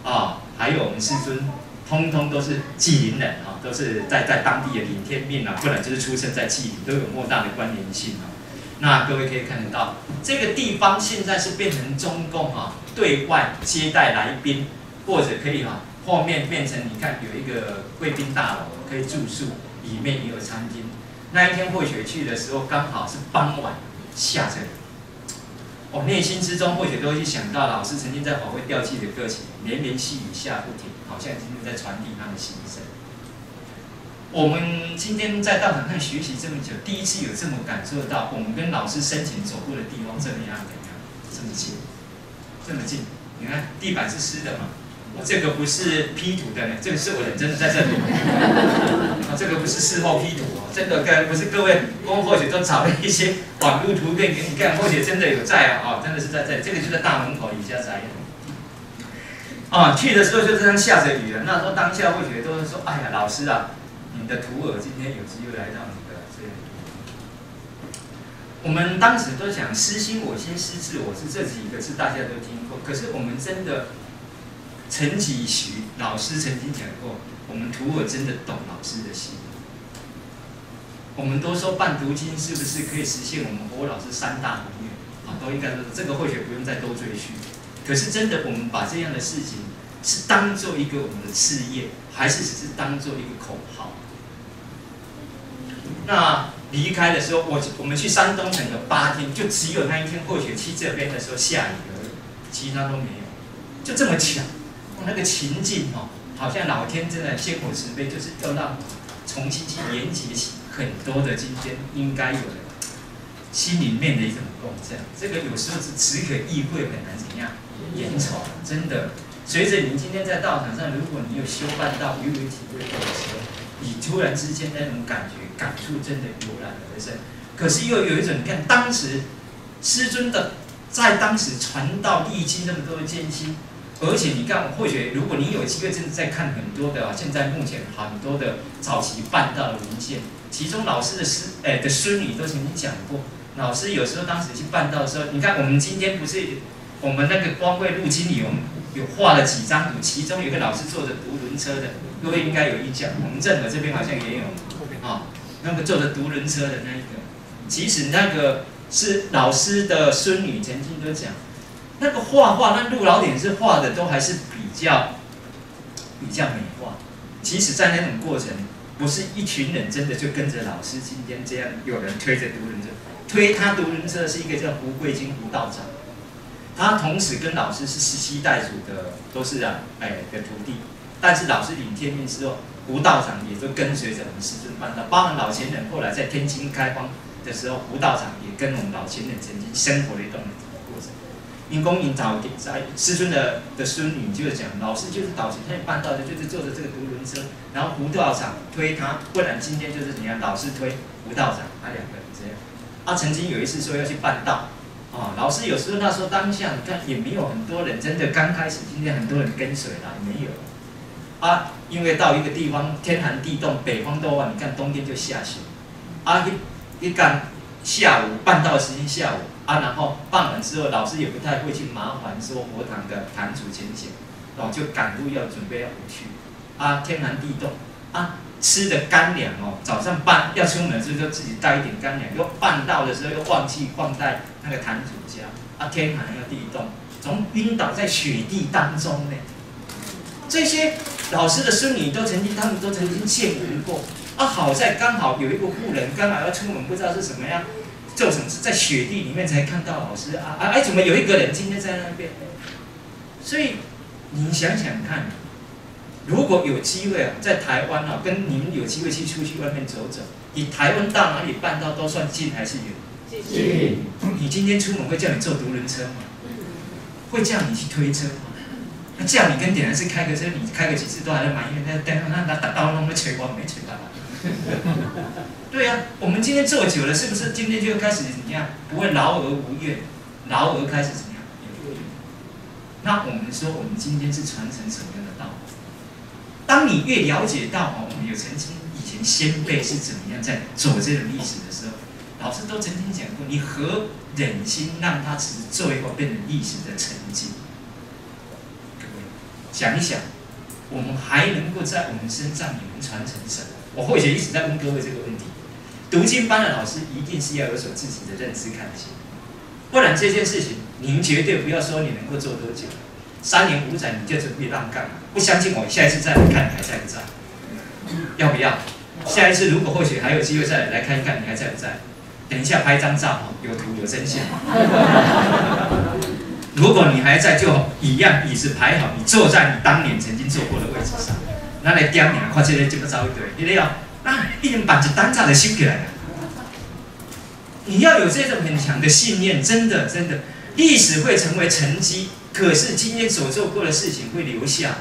啊，还有我们师尊通通都是济宁人哈，都是在在当地的领天命啊，不然就是出生在济宁，都有莫大的关联性啊。那各位可以看得到，这个地方现在是变成中共啊对外接待来宾，或者可以哈后面变成你看有一个贵宾大楼可以住宿，里面也有餐厅。那一天或许去的时候刚好是傍晚，下着雨。我内心之中或许都会去想到老师曾经在华会掉气的歌曲，连绵细雨下不停，好像今天在传递他的心声。我们今天在道场上学习这么久，第一次有这么感受到，我们跟老师生前走过的地方这么样怎样，这么近，这么近。你看地板是湿的嘛？这个不是 P 图的呢，这个是我认真的在这里。啊，这个不是事后 P 图哦，真的，跟不是各位，我或许都找了一些网络图片给你看，或许真的有在啊，哦，真的是在这里，这个就在大门口底下宅。啊，去的时候就这样下着雨了，那时候当下或许都是说，哎呀，老师啊，你的徒儿今天有机会来到你的这里。我们当时都讲私心我先，私自我是这几个字大家都听过，可是我们真的。陈启徐老师曾经讲过，我们徒儿真的懂老师的心。我们都说办读经是不是可以实现我们活老师三大宏愿？啊，都应该说这个或许不用再多赘述。可是真的，我们把这样的事情是当做一个我们的事业，还是只是当做一个口号？那离开的时候，我我们去山东城有八天，就只有那一天或许去这边的时候下雨而已，其他都没有，就这么巧。那个情境哦，好像老天真的先口慈悲，就是要让重新去连接起很多的今天应该有的心里面的一种共振。这个有时候是只可意会，很难怎样言传。真的，随着你今天在道场上，如果你有修办到有有体会到的时候，你突然之间那种感觉感触真的油然而生。可是又有一种，你看当时师尊的在当时传道历经那么多的艰辛。而且你看，或许如果你有机会真的在看很多的，啊现在目前很多的早期办道的文献，其中老师的师哎的孙女都曾经讲过，老师有时候当时去办道的时候，你看我们今天不是我们那个光辉路经里，我们有画了几张图，其中有个老师坐着独轮车的，各位应该有印象，我们镇的这边好像也有啊，那个坐着独轮车的那一个，其实那个是老师的孙女曾经都讲。那个画画，那陆老点是画的都还是比较比较美化。即使，在那种过程，不是一群人真的就跟着老师今天这样，有人推着独轮车，推他独轮车是一个叫胡贵金胡道长，他同时跟老师是十七代祖的，都是啊哎的徒弟。但是老师领天命之后，胡道长也都跟随着我们师尊办道。包含老前人后来在天津开荒的时候，胡道长也跟我们老前人曾经生活了一段。因公引早在师尊的的孙女就是讲，老师就是导前，他办道的，就是坐着这个独轮车，然后胡道长推他，不然今天就是怎样，老师推胡道长，他两个人这样。他曾经有一次说要去办道，啊，老师有时候那时候当下你看也没有很多人，真的刚开始今天很多人跟随了，没有。啊，因为到一个地方天寒地冻，北方多啊，你看冬天就下雪。啊，一一干下午办道时间下午。啊，然后办完之后，老师也不太会去麻烦说佛堂的坛主前贤，然后就赶路要准备要回去。啊，天寒地冻，啊，吃的干粮哦，早上办要出门的时候就自己带一点干粮，又办到的时候又忘记放在那个坛主家。啊，天寒要地冻，从晕倒在雪地当中呢。这些老师的孙女都曾经，他们都曾经见闻过。啊，好在刚好有一个妇人刚好要出门，不知道是什么样。做什么事在雪地里面才看到老师啊啊哎怎么有一个人今天在那边？所以你想想看，如果有机会啊，在台湾啊，跟你们有机会去出去外面走走，你台湾到哪里办到都算近还是远？近。你今天出门会叫你坐独轮车吗？会叫你去推车吗？那叫你跟点燃是开个车，你开个几次都还在埋怨，那等那那打刀弄个锤光没锤到。对呀，我们今天做久了，是不是今天就开始怎么样？不会劳而无怨，劳而开始怎么样？那我们说，我们今天是传承什么样的道？当你越了解到哦，我们有曾经以前先辈是怎么样在走这种历史的时候，老师都曾经讲过，你何忍心让他只是最后变成历史的成绩？各位想一想，我们还能够在我们身上，你们传承什么？我或许一直在问各位这个问题。读经班的老师一定是要有所自己的认知看见，不然这件事情您绝对不要说你能够做多久，三年五载你就准备浪干。不相信我，下一次再来看你还在不在？要不要？下一次如果或许还有机会再来看一看你还在不在？等一下拍张照，有图有真相。如果你还在，就一样椅子排好，你坐在你当年曾经坐过的位置上。拿来点名，看这个这么早一堆，你得要啊，一人把这单子来修起来了。你要有这种很强的信念，真的真的，历史会成为沉积，可是今天所做过的事情会留下。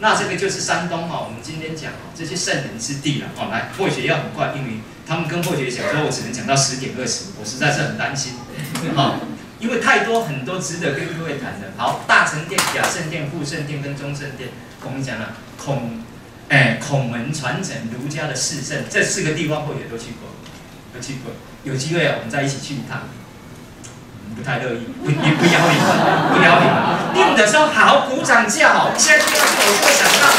那这个就是山东哈，我们今天讲这些圣人之地了哦。来，或许要很快，因为他们跟或许讲说，我只能讲到十点二十，我实在是很担心，好。因为太多很多值得跟各位谈的。好，大成殿、甲圣殿、富圣殿跟中圣殿，我们讲了孔，哎，孔门传承儒家的四圣，这四个地方或许都去过，都去过。有机会啊，我们再一起去一趟。不太乐意，不不不邀你，不邀你。定的时候好鼓掌叫好，现在听到这我就会想到，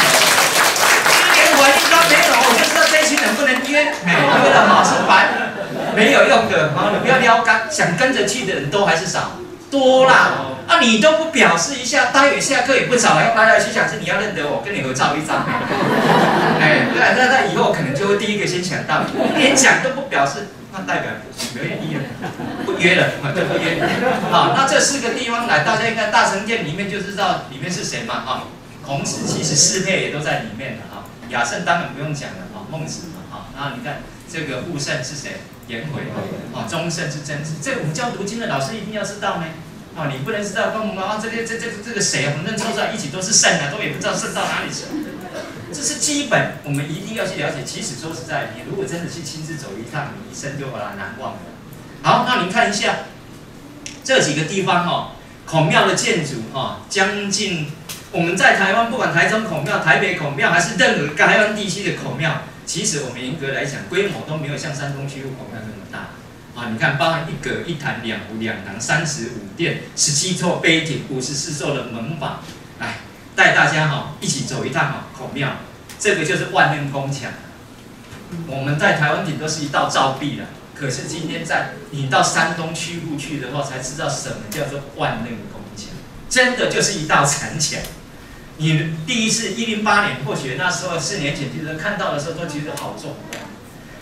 今年我应该没有，我就知道这一群能不能约，约的好是烦。没有用的，好，你不要撩干，想跟着去的人多还是少？多啦，啊，你都不表示一下，待会下课也不找，要大家去想是你要认得我，跟你合照一张。哎，对，那那以后可能就会第一个先想到，连讲都不表示，那代表没有意义了，不约了，对不约。好，那这四个地方来，大家应该大成殿里面就知道里面是谁嘛？啊，孔子其实四配也都在里面的啊，雅圣当然不用讲了啊，孟子嘛，啊，然后你看这个悟圣是谁？颜回，啊，中圣是曾子，这个我们教读经的老师一定要知道呢，啊，你不能知道，跟我们啊，这个这这这个谁啊，我们凑出来一起都是圣啊，都也不知道圣到哪里去，这是基本，我们一定要去了解。其实说实在，你如果真的去亲自走一趟，你一生就把它难忘了。好，那您看一下这几个地方哈，孔庙的建筑哈，将近我们在台湾，不管台中孔庙、台北孔庙，还是任何台湾地区的孔庙。其实我们严格来讲，规模都没有像山东区孔庙那么大啊！你看，包含一阁一坛两壶两堂三十五殿十七座碑亭五十四座的门房，来带大家哈一起走一趟哈孔庙，这个就是万仞宫墙。我们在台湾顶都是一道照壁了，可是今天在你到山东曲阜去的话，才知道什么叫做万仞宫墙，真的就是一道残墙。你第一次一零八年破学那时候四年前，其实看到的时候都觉得好重。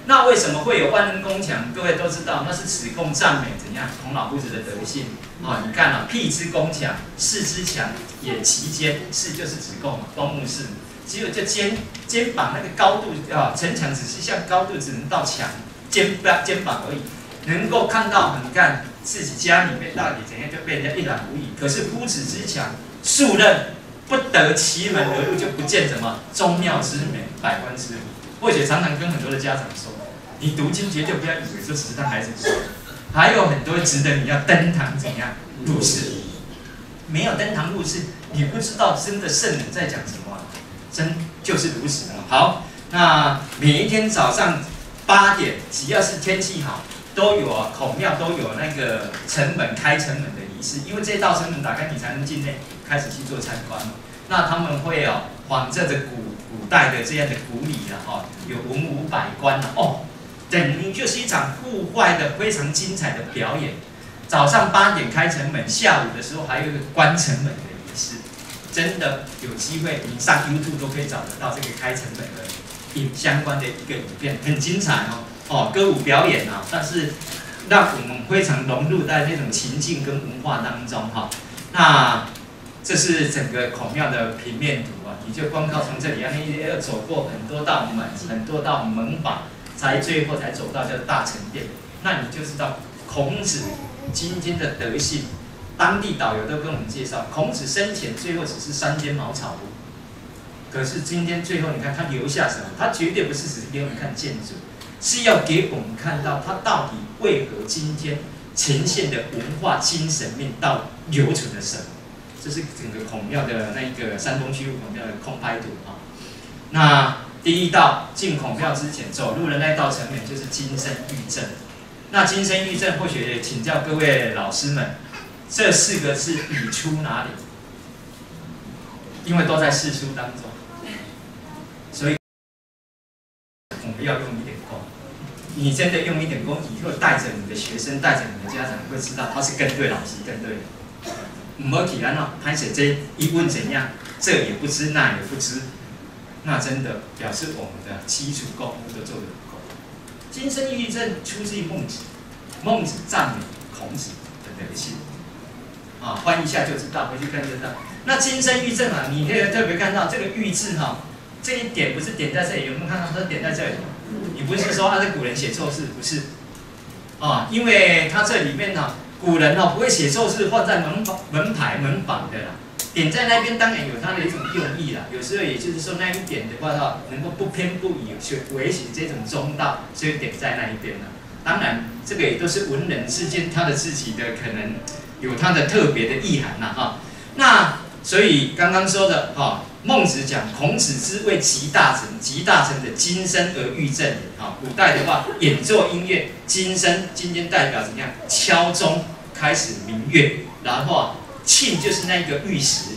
那为什么会有万人宫墙？各位都知道，那是子贡赞美怎样孔老夫子的德性。啊，你看啊，辟之宫墙，四之墙也其肩，四就是子贡嘛，东木氏，只有这肩肩膀那个高度啊，城墙只是像高度只能到墙肩膀肩膀而已，能够看到你看自己家里面到底怎样，就被人家一览无遗。可是夫子之墙，数任。不得其门而入，就不见什么宗庙之美、百官之礼。或者常常跟很多的家长说，你读经绝对不要以为说只是让孩子说，还有很多值得你要登堂怎样入室。没有登堂入室，你不知道真的圣人在讲什么，真就是如此了。好，那每一天早上八点，只要是天气好，都有啊，孔庙都有那个城门开城门的仪式，因为这道城门打开，你才能进内。开始去做参观，那他们会哦，仿这着古古代的这样的古礼的哈，有文武百官的哦，等于就是一场户外的非常精彩的表演。早上八点开城门，下午的时候还有一个关城门的仪式。真的有机会，你上 YouTube 都可以找得到这个开城门的影相关的一个影片，很精彩哦哦，歌舞表演啊，但是让我们非常融入在那种情境跟文化当中哈，那。这是整个孔庙的平面图啊，你就光靠从这里，要你要走过很多道门，很多道门房，才最后才走到这大成殿。那你就知道孔子今天的德性。当地导游都跟我们介绍，孔子生前最后只是三间茅草屋，可是今天最后你看他留下什么？他绝对不是只是给我们看建筑，是要给我们看到他到底为何今天呈现的文化精神面到留存了什么。这是整个孔庙的那一个山峰区孔庙的空拍图啊。那第一道进孔庙之前，走路的那道层面就是金身玉正。那金身玉正，或许请教各位老师们，这四个字语出哪里？因为都在四书当中，所以我们要用一点功。你真的用一点功，以后带着你的学生，带着你的家长，会知道他是跟对老师，跟对的。唔好提然哦，拍写这一问怎样，这也不知，那也不知，那真的表示我们的基础功夫都做得不够。今生抑郁症出自于孟子，孟子赞美孔子的德性。啊，翻一下就知道，回去看就知道。那今生抑郁症啊，你可以特别看到这个“郁”字哈，这一点不是点在这里，有没有看到？它点在这里。你不是说他是古人写错字，不是？啊，因为他这里面呢，古人哦不会写错字，放在门房、门牌、门房的啦。点在那边当然有它的一种用意啦。有时候也就是说那一点的话，哈，能够不偏不倚，去维持这种中道，所以点在那一边了。当然，这个也都是文人之间他的自己的可能有他的特别的意涵啦，哈。那所以刚刚说的哈。孟子讲，孔子之为集大成，集大成的今生而欲正也。啊，古代的话，演奏音乐，今生今天代表怎么样？敲钟开始明月，然后啊，磬就是那个玉石，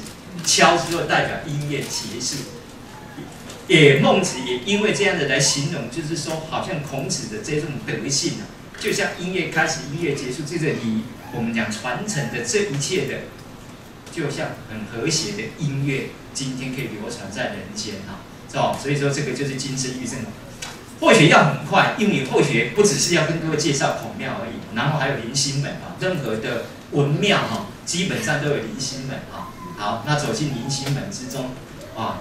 敲之后代表音乐结束。也孟子也因为这样的来形容，就是说，好像孔子的这种德性啊，就像音乐开始，音乐结束，这个你我们讲传承的这一切的，就像很和谐的音乐。今天可以流传在人间哈，是吧？所以说这个就是今生预症。或学要很快，因为或学不只是要跟各位介绍孔庙而已，然后还有灵心门啊，任何的文庙哈，基本上都有灵心门哈。好，那走进灵心门之中啊，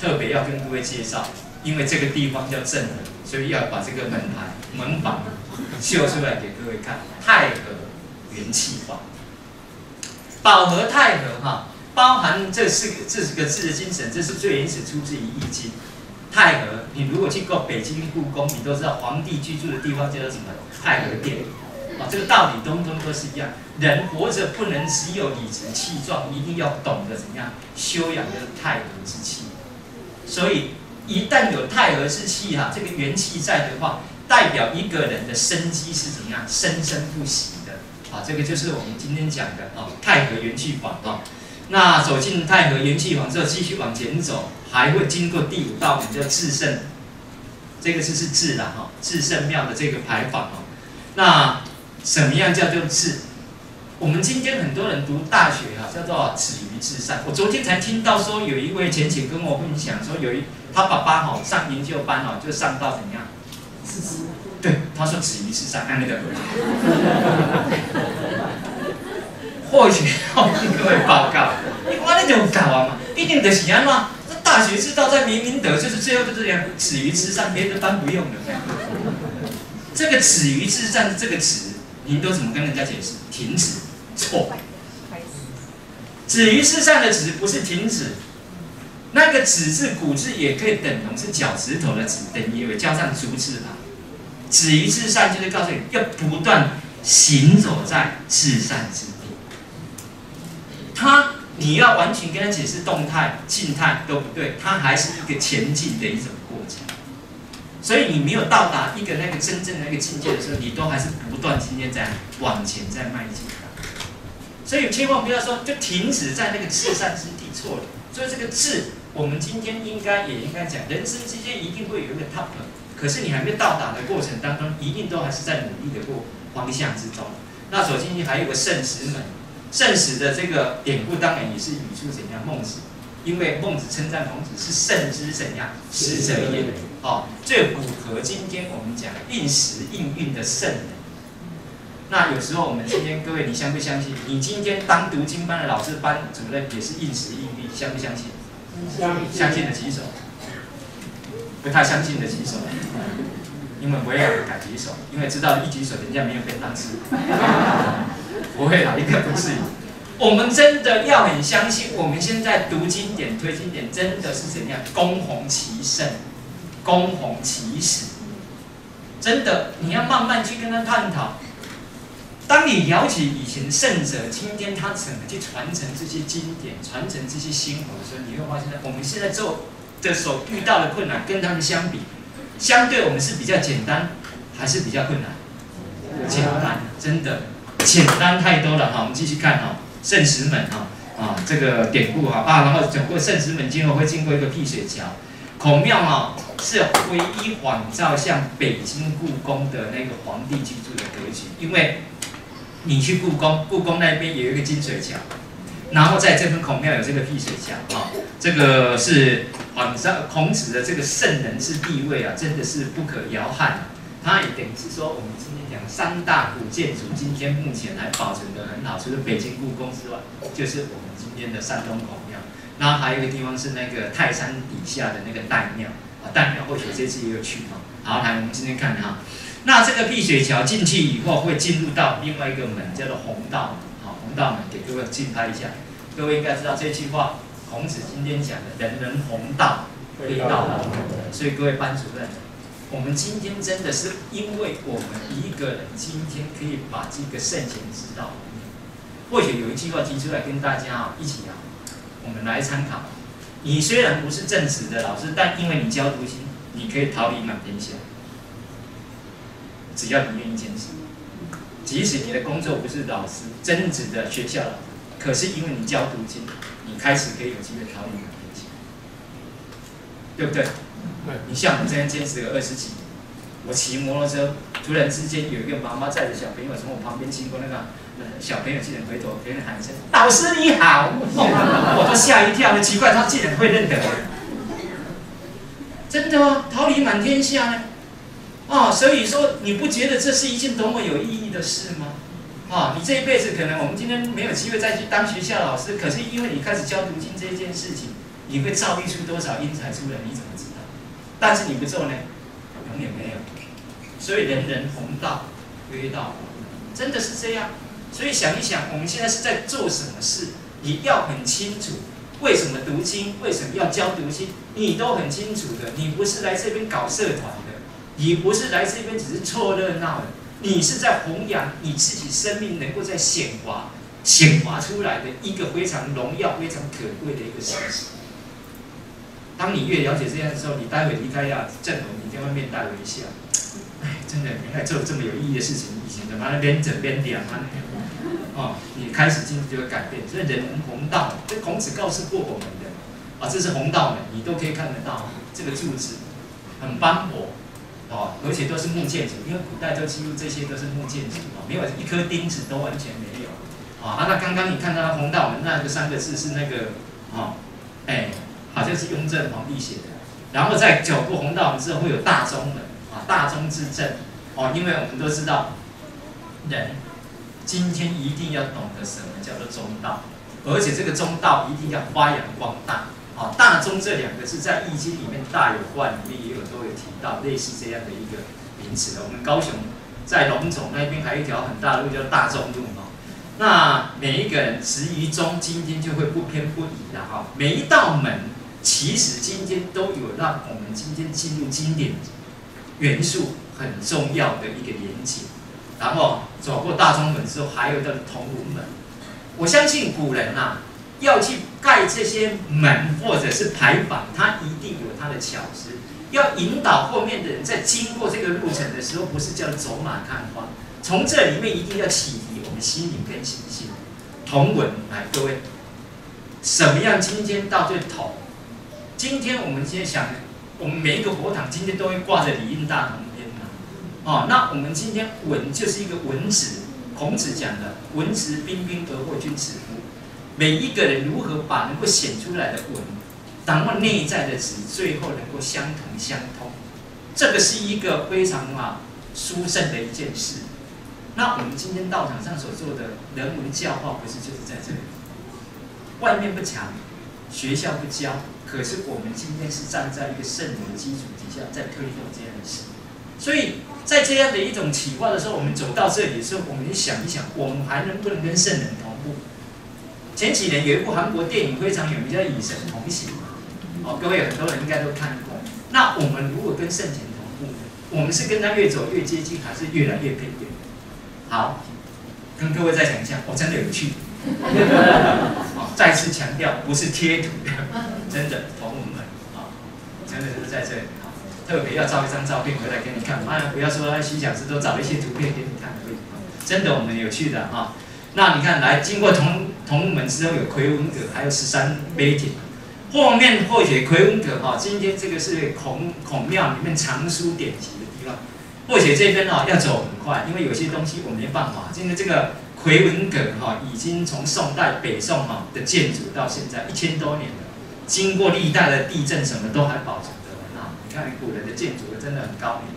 特别要跟各位介绍，因为这个地方叫正门，所以要把这个门牌门板秀出来给各位看。太和元气法，保和太和哈。包含这四个这四个字的精神，这是最原始出自于《易经》。太和，你如果去过北京故宫，你都知道皇帝居住的地方叫做什么？太和殿。啊，这个道理通通都是一样。人活着不能只有理直气壮，一定要懂得怎么样修养的太和之气。所以，一旦有太和之气哈，这个元气在的话，代表一个人的生机是怎么样生生不息。啊，这个就是我们今天讲的啊，太和元气坊啊。那走进太和元气坊之后，继续往前走，还会经过第五道门，叫至圣。这个就是至的哈，至圣庙的这个牌坊哦。那什么样叫做至？我们今天很多人读大学哈，叫做止于至善。我昨天才听到说，有一位前请跟我分享说，有一他爸爸哈上研究班哦，就上到怎样？对，他说止于至善，按那个。或许要跟各位报告，你我那种搞啊嘛，一定得是安嘛。这大学之道在明明德，就是最后就这样，止于至善，别的班不用了。这个止于至善的这个止，您都怎么跟人家解释？停止，错。止于至善的止不是停止，那个止字古字也可以等同是脚趾头的趾，等于为加上足字旁。止于至善就是告诉你要不断行走在至善之。它，你要完全跟他解释动态、静态都不对，它还是一个前进的一种过程。所以你没有到达一个那个真正的那个境界的时候，你都还是不断今天在往前在迈进的。所以千万不要说就停止在那个至善之地，错了。所以这个智，我们今天应该也应该讲，人生之间一定会有一个 top，可是你还没到达的过程当中，一定都还是在努力的过方向之中。那首先你还有个圣石门。圣史的这个典故当然也是语出怎样孟子，因为孟子称赞孔子是圣之怎样使者也，哦，最符合今天我们讲应时应运的圣人。那有时候我们今天各位，你相不相信？你今天当读经班的老师班主任也是应时应运，相不相信？相相信的举手，不太相信的举手，因为我也要改举手，因为知道一举手人家没有被当吃。不会啦，一个不是。我们真的要很相信，我们现在读经典、推经典，真的是怎样？公弘其圣，公弘其史。真的，你要慢慢去跟他探讨。当你了解以前圣者，今天他怎么去传承这些经典、传承这些心法的时候，你会发现，我们现在做的所遇到的困难，跟他们相比，相对我们是比较简单，还是比较困难？简单，真的。简单太多了哈，我们继续看哈，圣石门哈啊，这个典故哈啊，然后整个圣石门今后会经过一个辟水桥，孔庙哈是唯一仿照像北京故宫的那个皇帝居住的格局，因为你去故宫，故宫那边有一个金水桥，然后在这边孔庙有这个辟水桥啊，这个是好，你知道孔子的这个圣人之地位啊，真的是不可摇撼。它也等于是说，我们今天讲三大古建筑，今天目前还保存的很好，除了北京故宫之外，就是我们今天的山东孔庙。然后还有一个地方是那个泰山底下的那个岱庙啊，岱庙或许这次也有去哈。好，来我们今天看哈，那这个碧水桥进去以后会进入到另外一个门，叫做红道。好，红道门给各位竞拍一下，各位应该知道这句话，孔子今天讲的“人人弘道，非道门”，所以各位班主任。我们今天真的是因为我们一个人今天可以把这个圣贤之道，或许有一句话提出来跟大家啊一起啊，我们来参考。你虽然不是正直的老师，但因为你教读心，你可以逃离满天下。只要你愿意坚持，即使你的工作不是老师，真职的学校老师，可是因为你教读经，你开始可以有机会桃李满天下，对不对？你像我这样坚持了二十几年，我骑摩托车，突然之间有一个妈妈载着小朋友从我旁边经过，那个小朋友竟然回头，别人喊一声“老师你好”，我都吓一跳，奇怪他竟然会认得我，真的吗？桃李满天下呢？啊，所以说你不觉得这是一件多么有意义的事吗？啊，你这一辈子可能我们今天没有机会再去当学校老师，可是因为你开始教读经这件事情，你会造诣出多少英才出来？你怎么知道？但是你不做呢，永远没有。所以人人弘道，归道，真的是这样。所以想一想，我们现在是在做什么事？你要很清楚，为什么读经，为什么要教读经，你都很清楚的。你不是来这边搞社团的，你不是来这边只是凑热闹的，你是在弘扬你自己生命能够在显华、显华出来的一个非常荣耀、非常可贵的一个事实。当你越了解这样的时候，你待会离开要，正红，你在外面带微笑。哎，真的，原来做这么有意义的事情，以前怎么还边整边点啊？哦，你开始进入这个改变，所以人弘道，这孔子告诉过我们的啊，这是弘道的，你都可以看得到这个柱子很斑驳哦，而且都是木建筑，因为古代都记录这些都是木建筑啊，没有一颗钉子都完全没有啊。那刚刚你看到弘道门那个三个字是那个啊，哎。好像是雍正皇帝写的，然后在九部弘道门之后会有大中门啊，大中之正哦，因为我们都知道，人今天一定要懂得什么叫做中道，而且这个中道一定要发扬光大啊。大中这两个字在易经里面大有惯例都有提到类似这样的一个名词的。我们高雄在龙总那边还有一条很大的路叫大中路哦，那每一个人执于中，今天就会不偏不倚的哈，每一道门。其实今天都有让我们今天进入经典元素很重要的一个连接，然后走过大中门之后，还有的铜龙门。我相信古人呐，要去盖这些门或者是牌坊，他一定有他的巧思，要引导后面的人在经过这个路程的时候，不是叫走马看花，从这里面一定要启迪我们心灵跟心性。同文来，各位，什么样？今天到这头。今天我们今天想，我们每一个佛堂今天都会挂着礼印大同篇嘛，哦，那我们今天文就是一个文子，孔子讲的文质彬彬而后君子乎？每一个人如何把能够显出来的文，掌握内在的质，最后能够相同相通，这个是一个非常啊殊胜的一件事。那我们今天道场上所做的人文教化，不是就是在这里？外面不强，学校不教。可是我们今天是站在一个圣人的基础底下在推动这样的事，所以在这样的一种企划的时候，我们走到这里的时候，我们想一想，我们还能不能跟圣人同步？前几年有一部韩国电影非常有名，叫《与神同行》，哦，各位很多人应该都看过。那我们如果跟圣贤同步，我们是跟他越走越接近，还是越来越偏远？好，跟各位再讲一下，我真的有趣。好，再次强调，不是贴图 的。真的同我们啊，真的是在这里啊，特别要照一张照片回来给你看。当然不要说徐讲师都找一些图片给你看而已，真的我们有趣的啊。那你看来经过同同门之后有魁文阁，还有十三碑亭，后面或许奎文阁哈，今天这个是孔孔庙里面藏书典籍的地方，或许这边哦要走很快，因为有些东西我没办法。今天这个奎文阁哈，已经从宋代北宋哈的建筑到现在一千多年了，经过历代的地震什么都还保存着啊。你看古人的建筑真的很高明。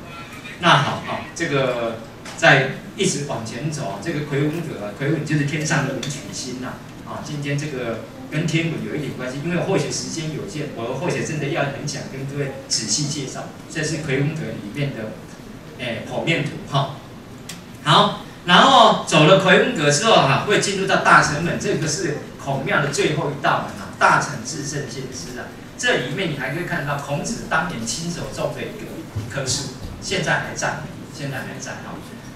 那好啊，这个在一直往前走，这个奎文阁，奎文就是天上的文曲星呐。啊，今天这个跟天文有一点关系，因为或许时间有限，我或许真的要很想跟各位仔细介绍。这是奎文阁里面的，哎，剖面图哈。好，然后走了奎文阁之后哈，会进入到大成门，这个是孔庙的最后一道门啊，大成至圣先师啊。这里面你还可以看到孔子当年亲手种的一个一棵树，现在还在，现在还在哈。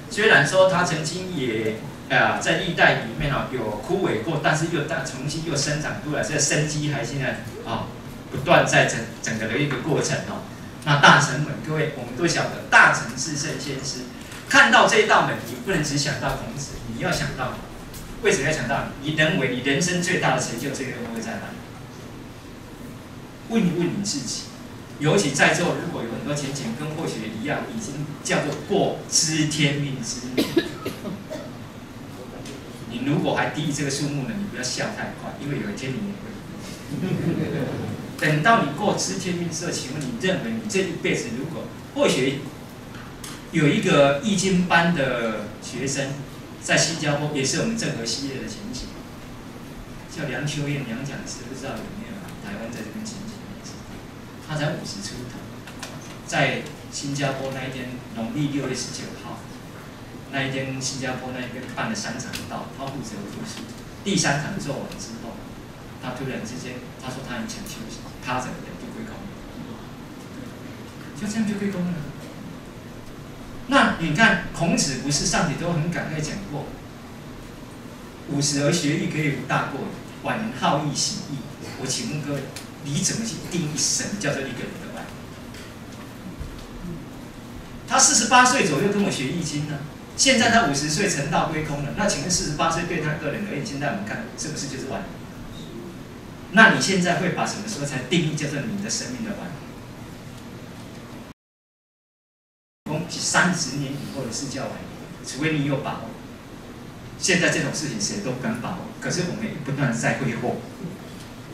虽然说他曾经也。啊，在历代里面哦，有枯萎过，但是又但重新又生长出来，这生机还现在啊，不断在整整个的一个过程哦。那大成门，各位我们都晓得，大成至圣先师，看到这一道门，你不能只想到孔子，你要想到，为什么要想到？你认为你人生最大的成就，这个会在哪里？问一问你自己，尤其在座如果有很多前前跟或许一样，已经叫做过知天命之命。如果还低于这个数目呢，你不要笑太快，因为有一天你也会。等到你过知天命之后，请问你认为你这一辈子如果或许有一个易经班的学生在新加坡，也是我们正和系列的前景，叫梁秋燕梁讲师，不知道有没有台湾在这边前景？他才五十出头，在新加坡那一天农历六月十九号。那一天，新加坡那边办了三场道，他负责复述。第三场做完之后，他突然之间，他说他很想休息，趴着人就归功了，就这样就归功了。那你看，孔子不是上体都很感慨讲过，五十而学艺可以无大过，晚年好逸喜逸。我请问各位，你怎么去定义什么叫做一个人的晚他四十八岁左右跟我学易经呢？现在他五十岁成道归空了，那请问四十八岁对他个人而言，现在我们看是不是就是晚？那你现在会把什么时候才定义叫做你的生命的晚？三十年以后的事叫晚，除非你有把握。现在这种事情谁都不敢把握，可是我们不断在挥霍，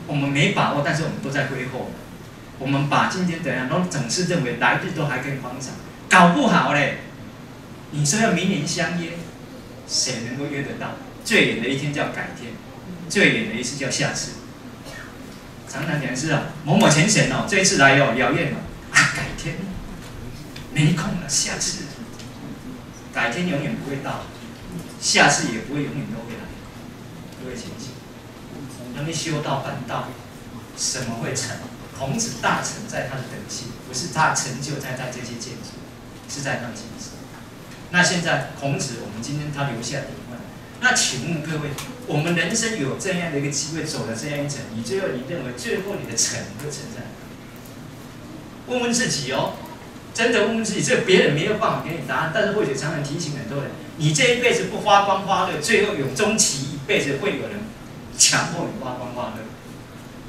我们没把握，但是我们都在挥霍。我们把今天怎样，都总是认为来日都还更方长，搞不好嘞。你说要明年相约，谁能够约得到？最远的一天叫改天，最远的一次叫下次。常常讲是啊，某某前贤哦，这次来哦，了宴了啊，改天，没空了，下次。改天永远不会到，下次也不会永远都会来。各位请记，当你修道办道，什么会成？孔子大成在他的德性，不是他成就在他这些建筑，是在他的精神。那现在孔子，我们今天他留下典范。那请问各位，我们人生有这样的一个机会，走了这样一程，你最后你认为最后你的成就成在哪？问问自己哦，真的问问自己，这别人没有办法给你答案，但是或许常常提醒很多人，你这一辈子不花光花乐，最后有终其一辈子会有人强迫你花光花乐。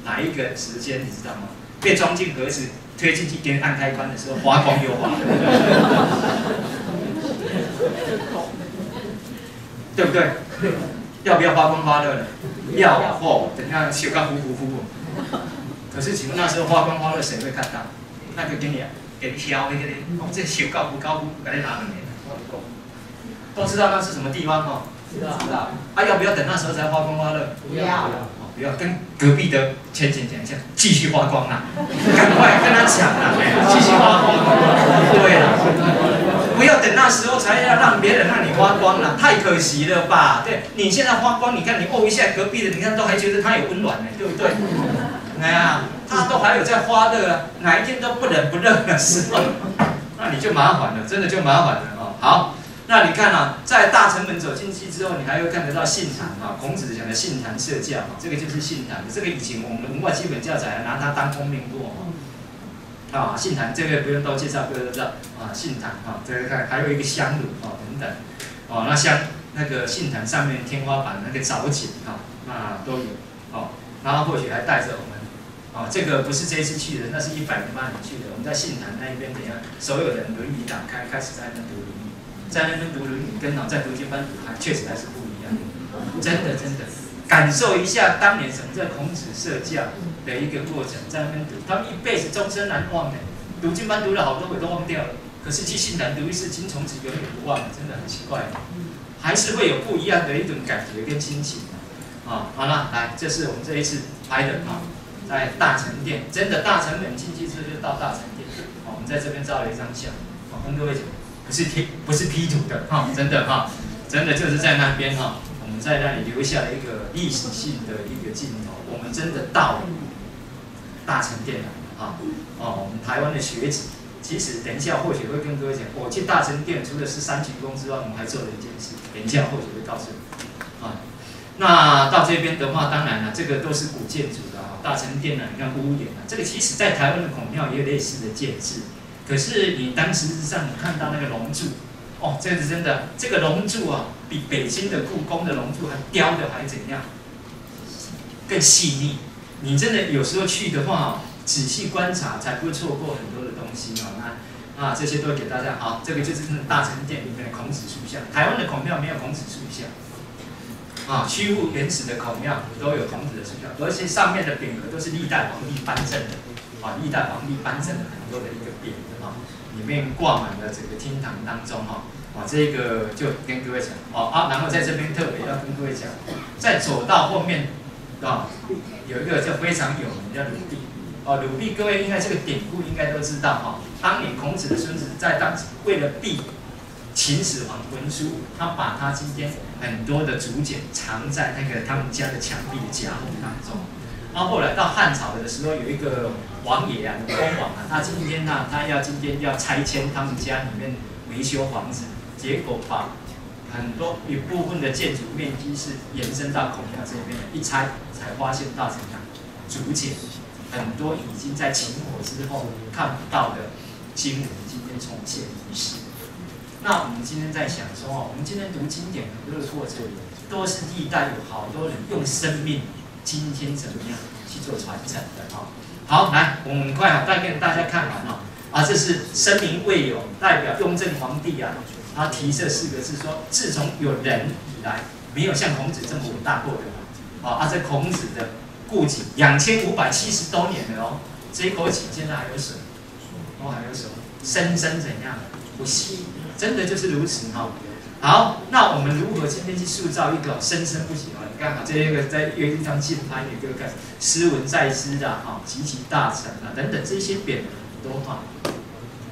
哪一个时间你知道吗？被装进盒子，推进去给你按开关的时候，花光又花。对不对？要不要花光花乐呢？要哦，等下修个呼呼呼。可是请问那时候花光花乐谁会看到？那个给你给你挑那个哦，这修高不高不，给你拿两年。都知道那是什么地方哦？知道知道。啊，要不要等那时候才花光花乐？不要。不要跟隔壁的千钱讲一下，继续花光啊！赶快跟他抢啊！继续花光。对了，不要等那时候才要让别人让你花光了，太可惜了吧？对，你现在花光，你看你哦一下隔壁的，你看都还觉得他有温暖呢，对不对？哎呀，他都还有在花的，哪一天都不冷不热的时候，那你就麻烦了，真的就麻烦了哦。好。那你看啊，在大城门走进去之后，你还会看得到信坛啊。孔子讲的信坛设教啊，这个就是信坛。这个以前我们文化基本教材拿它当封面过啊。信坛这个不用多介绍，各位都知道啊。信坛啊，这个看还有一个香炉啊等等。哦，那香那个信坛上面天花板那个藻井啊，那都有。哦，然后或许还带着我们啊，这个不是这一次去的，那是一百零八年去的。我们在信坛那一边，怎样？所有人轮椅打开，开始在那边读轮椅，在那边读轮椅，跟哦在读经班读还确实还是不一样。真的真的，感受一下当年什么叫孔子设教的一个过程，在那边读，他们一辈子终身难忘的。读经班读了好多回都忘掉了，可是去信坛读一次经，从此永远不忘，真的很奇怪。还是会有不一样的一种感觉跟心情。啊，好了，来，这是我们这一次拍的啊。在大成殿，真的大成门进去之后就到大成殿。好，我们在这边照了一张相，好，跟各位讲，不是贴不是 P 图的哈，真的哈，真的就是在那边哈，我们在那里留下了一个历史性的一个镜头。我们真的到了大成殿啊！哦，我们台湾的学子，其实等一下或许会跟各位讲，我去大成殿除了是三鞠躬之外，我们还做了一件事，等一下或许会告诉你啊。那到这边的话，当然了，这个都是古建筑的啊，大成殿啊，你看屋檐啊，这个其实在台湾的孔庙也有类似的建制。可是你当时上你看到那个龙柱，哦，这个是真的，这个龙柱啊，比北京的故宫的龙柱还雕的还怎样，更细腻。你真的有时候去的话，仔细观察才不会错过很多的东西哦。那啊，这些都给大家好，这个就是真的大成殿里面的孔子塑像。台湾的孔庙没有孔子塑像。啊，曲阜原始的孔庙都有孔子的塑像，而且上面的匾额都是历代皇帝颁赠的，啊，历代皇帝颁赠的很多的一个匾额啊，里面挂满了整个厅堂当中哈，啊，这个就跟各位讲，哦啊，然后在这边特别要跟各位讲，在走到后面啊，有一个叫非常有名叫鲁毕，哦，鲁毕，各位应该这个典故应该都知道哈，当年孔子的孙子在当时为了避。秦始皇文书，他把他今天很多的竹简藏在那个他们家的墙壁的夹缝当中。然后后来到汉朝的时候，有一个王爷啊，公王啊，他今天呢，他要今天要拆迁他们家里面维修房子，结果把很多一部分的建筑面积是延伸到孔庙这边，一拆才发现到怎样竹简很多已经在秦火之后看不到的经文，今天重现于世。那我们今天在想说哦，我们今天读经典很多的过程，都是历代有好多人用生命，今天怎么样去做传承的哈。好，来，我们快好再给大家看完哈。啊，这是声名未有，代表雍正皇帝啊，他提这四个字说，自从有人以来，没有像孔子这么伟大过的。啊，啊，这孔子的故景两千五百七十多年了哦，这一口井现在还有水，哦，还有什么？生生怎样不息？真的就是如此哈。好，那我们如何今天去塑造一个生生不息啊？你看啊，这一个在约一张镜拍给各位看，诗文在诗的哈，极其大成啊等等这些匾很多哈。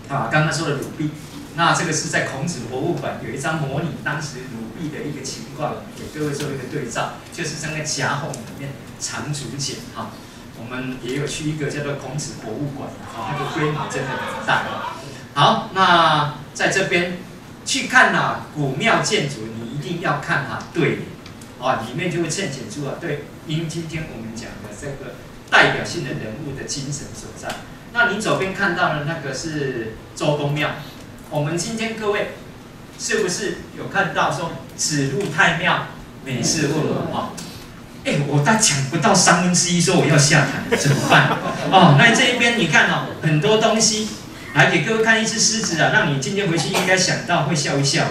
啊，刚刚说的鲁毕，那这个是在孔子博物馆有一张模拟当时鲁的一个情况，给各位做一个对照，就是在那个夹缝里面藏竹简哈。我们也有去一个叫做孔子博物馆啊，那个规模真的很大。好，那。在这边去看呐，古庙建筑你一定要看它对联，啊，里面就会衬显出啊，对，因今天我们讲的这个代表性的人物的精神所在。那你左边看到的那个是周公庙，我们今天各位是不是有看到说子路太庙美事物了啊？哎，我但抢不到三分之一，说我要下台怎么办？哦，那这一边你看哦，很多东西。来给各位看一只狮子啊，让你今天回去应该想到会笑一笑。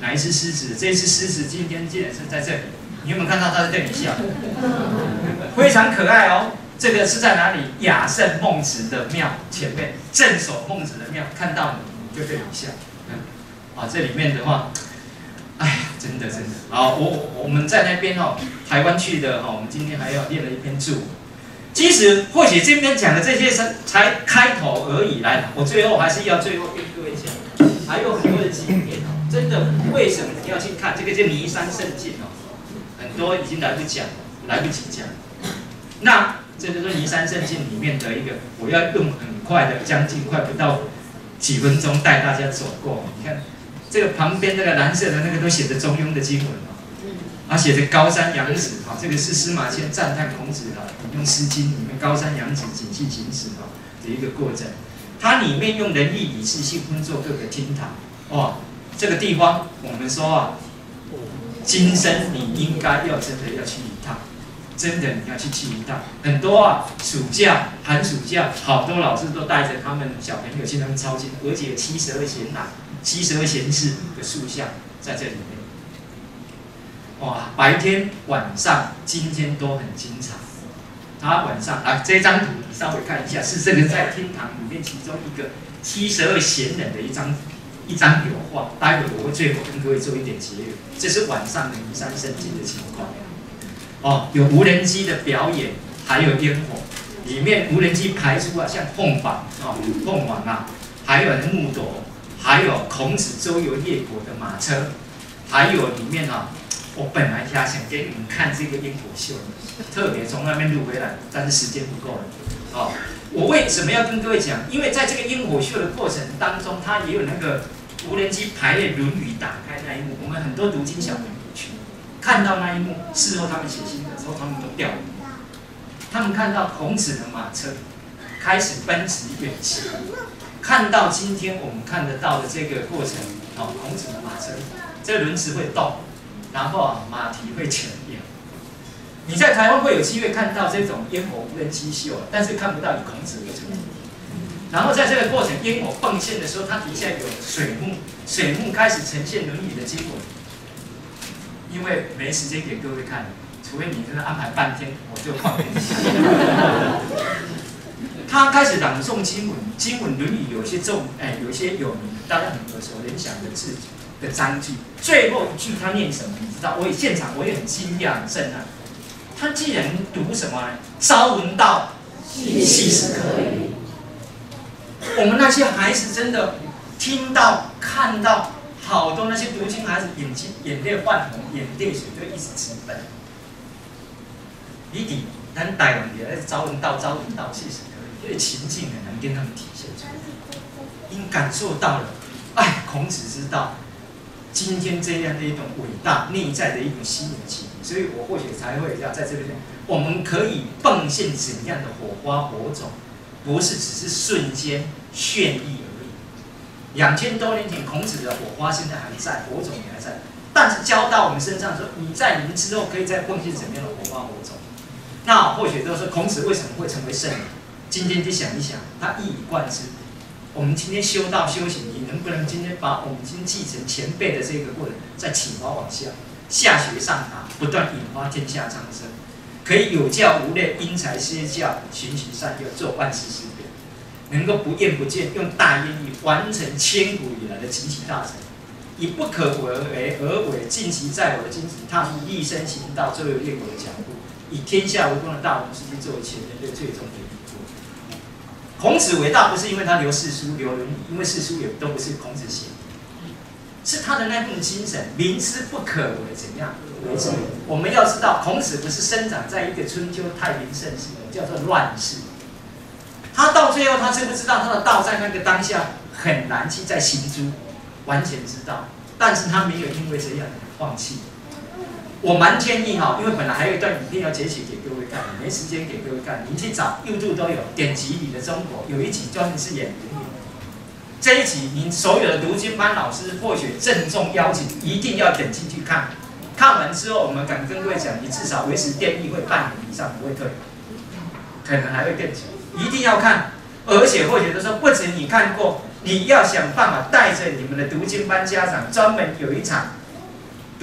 哪一只狮子？这只狮子今天竟然是在这里，你有没有看到它在对你笑？非常可爱哦。这个是在哪里？雅圣孟子的庙前面，镇守孟子的庙，看到你就对你笑。这里面的话，哎，真的真的。好，我我们在那边哦，台湾去的哈，我们今天还要练了一篇注。其实或许这边讲的这些是才开头而已。来，我最后还是要最后跟各位讲，还有很多的经典哦。真的，为什么你要去看这个叫尼山圣境哦？很多已经来不及讲，来不及讲。那这就是尼山圣境里面的一个，我要用很快的，将近快不到几分钟带大家走过。你看这个旁边那个蓝色的那个都写着中庸的经文哦。他写着高山仰止，哈，这个是司马迁赞叹孔子哈，用《诗经》里面高山仰止，景气行止哈的一个过程。它里面用仁义礼智信分作各个厅堂，哇，这个地方我们说啊，今生你应该要真的要去一趟，真的你要去去一趟，很多啊，暑假、寒暑假，好多老师都带着他们小朋友去那边抄经，而且有七十二贤男、七十二贤士的塑像在这里面。哇，白天晚上今天都很精彩。他晚上啊，这张图你稍微看一下，是这个在天堂里面其中一个七十二贤人的一张一张油画。待会我会最后跟各位做一点结语。这是晚上的庐山圣境的情况。哦，有无人机的表演，还有烟火，里面无人机排出啊，像凤凰哦，凤凰啊，还有木铎，还有孔子周游列国的马车，还有里面啊。我本来他想给你们看这个烟火秀，特别从那边录回来，但是时间不够了。哦，我为什么要跟各位讲？因为在这个烟火秀的过程当中，它也有那个无人机排列《论语》打开那一幕。我们很多读经小朋友去看到那一幕，事后他们写信的时候，他们都掉眼泪。他们看到孔子的马车开始奔驰远行，看到今天我们看得到的这个过程，哦，孔子的马车，这个轮子会动。然后啊，马蹄会前面。你在台湾会有机会看到这种烟火无人机秀，但是看不到以孔子为主。然后在这个过程，烟火迸现的时候，它底下有水幕，水幕开始呈现《论语》的经文。因为没时间给各位看，除非你真的安排半天，我就放给你。他开始朗诵经文，经文《论语》有些重，哎，有些有名，大家很耳熟能详的字。的章句，最后一句他念什么？你知道？我也现场，我也很惊讶、很震撼。他竟然读什么？朝闻道，夕死可矣。我们那些孩子真的听到、看到，好多那些读经孩子眼睛眼泪泛红，眼泪水就一直直奔。你底咱台湾的朝闻道、朝闻道，夕死可矣，这个情境很难跟他们体现出来。因感受到了，哎，孔子之道。今天这样的一种伟大内在的一种吸引力，所以我或许才会要在这边，我们可以迸现怎样的火花火种，不是只是瞬间绚丽而已。两千多年前孔子的火花现在还在，火种也还在，但是交到我们身上说，你在你们之后可以再迸现怎样的火花火种？那或许都是孔子为什么会成为圣人？今天就想一想，他一以贯之。我们今天修道修行，你能不能今天把我们今天继承前辈的这个过程，再启发往下，下学上达，不断引发天下苍生，可以有教无类，因材施教，循循善诱，做万事事变，能够不厌不倦，用大愿力完成千古以来的集体大成，以不可为而为，尽其在我的精神，踏入立身行道，周游列国的脚步，以天下为公的大同世界作为前人类最终的。孔子伟大不是因为他留四书、留论语，因为四书也都不是孔子写的，是他的那份精神，明知不可为怎样为之？我们要知道，孔子不是生长在一个春秋太平盛世，叫做乱世。他到最后，他知不知道他的道在那个当下很难去在行诸，完全知道，但是他没有因为这样放弃。我蛮建议哈，因为本来还有一段影片要截取给各位看，没时间给各位看，您去找 YouTube 都有，点击你的中国有一集专门是演林。这一集您所有的读经班老师或许郑重邀请，一定要点进去看。看完之后，我们敢跟各位讲，你至少维持电力会半年以上不会退，可能还会更久。一定要看，而且或许都说不止你看过，你要想办法带着你们的读经班家长，专门有一场。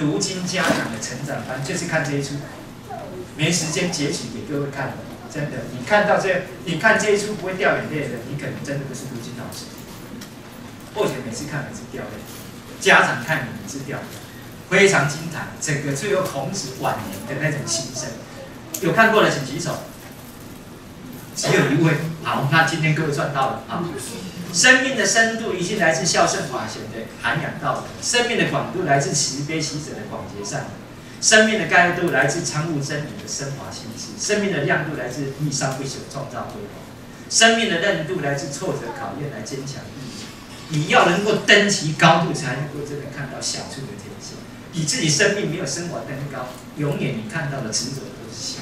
读经家长的成长班就是看这一出，没时间截取给各位看的，真的，你看到这，你看这一出不会掉眼泪的，你可能真的不是读经老师。或许每次看每次掉泪，家长看你们是掉泪，非常精彩，整个最后孔子晚年的那种心声，有看过的请举手。只有一位，好，那今天各位赚到了啊！生命的深度一定来自孝顺法贤的涵养道德，生命的广度来自慈悲喜舍的广结善缘，生命的开度来自参悟真理的升华心智，生命的亮度来自逆商不朽创造辉煌，生命的韧度来自挫折考验来坚强毅力。你要能够登其高度，才能够真的看到小处的天性。你自己生命没有升华登高，永远你看到的执着都是小。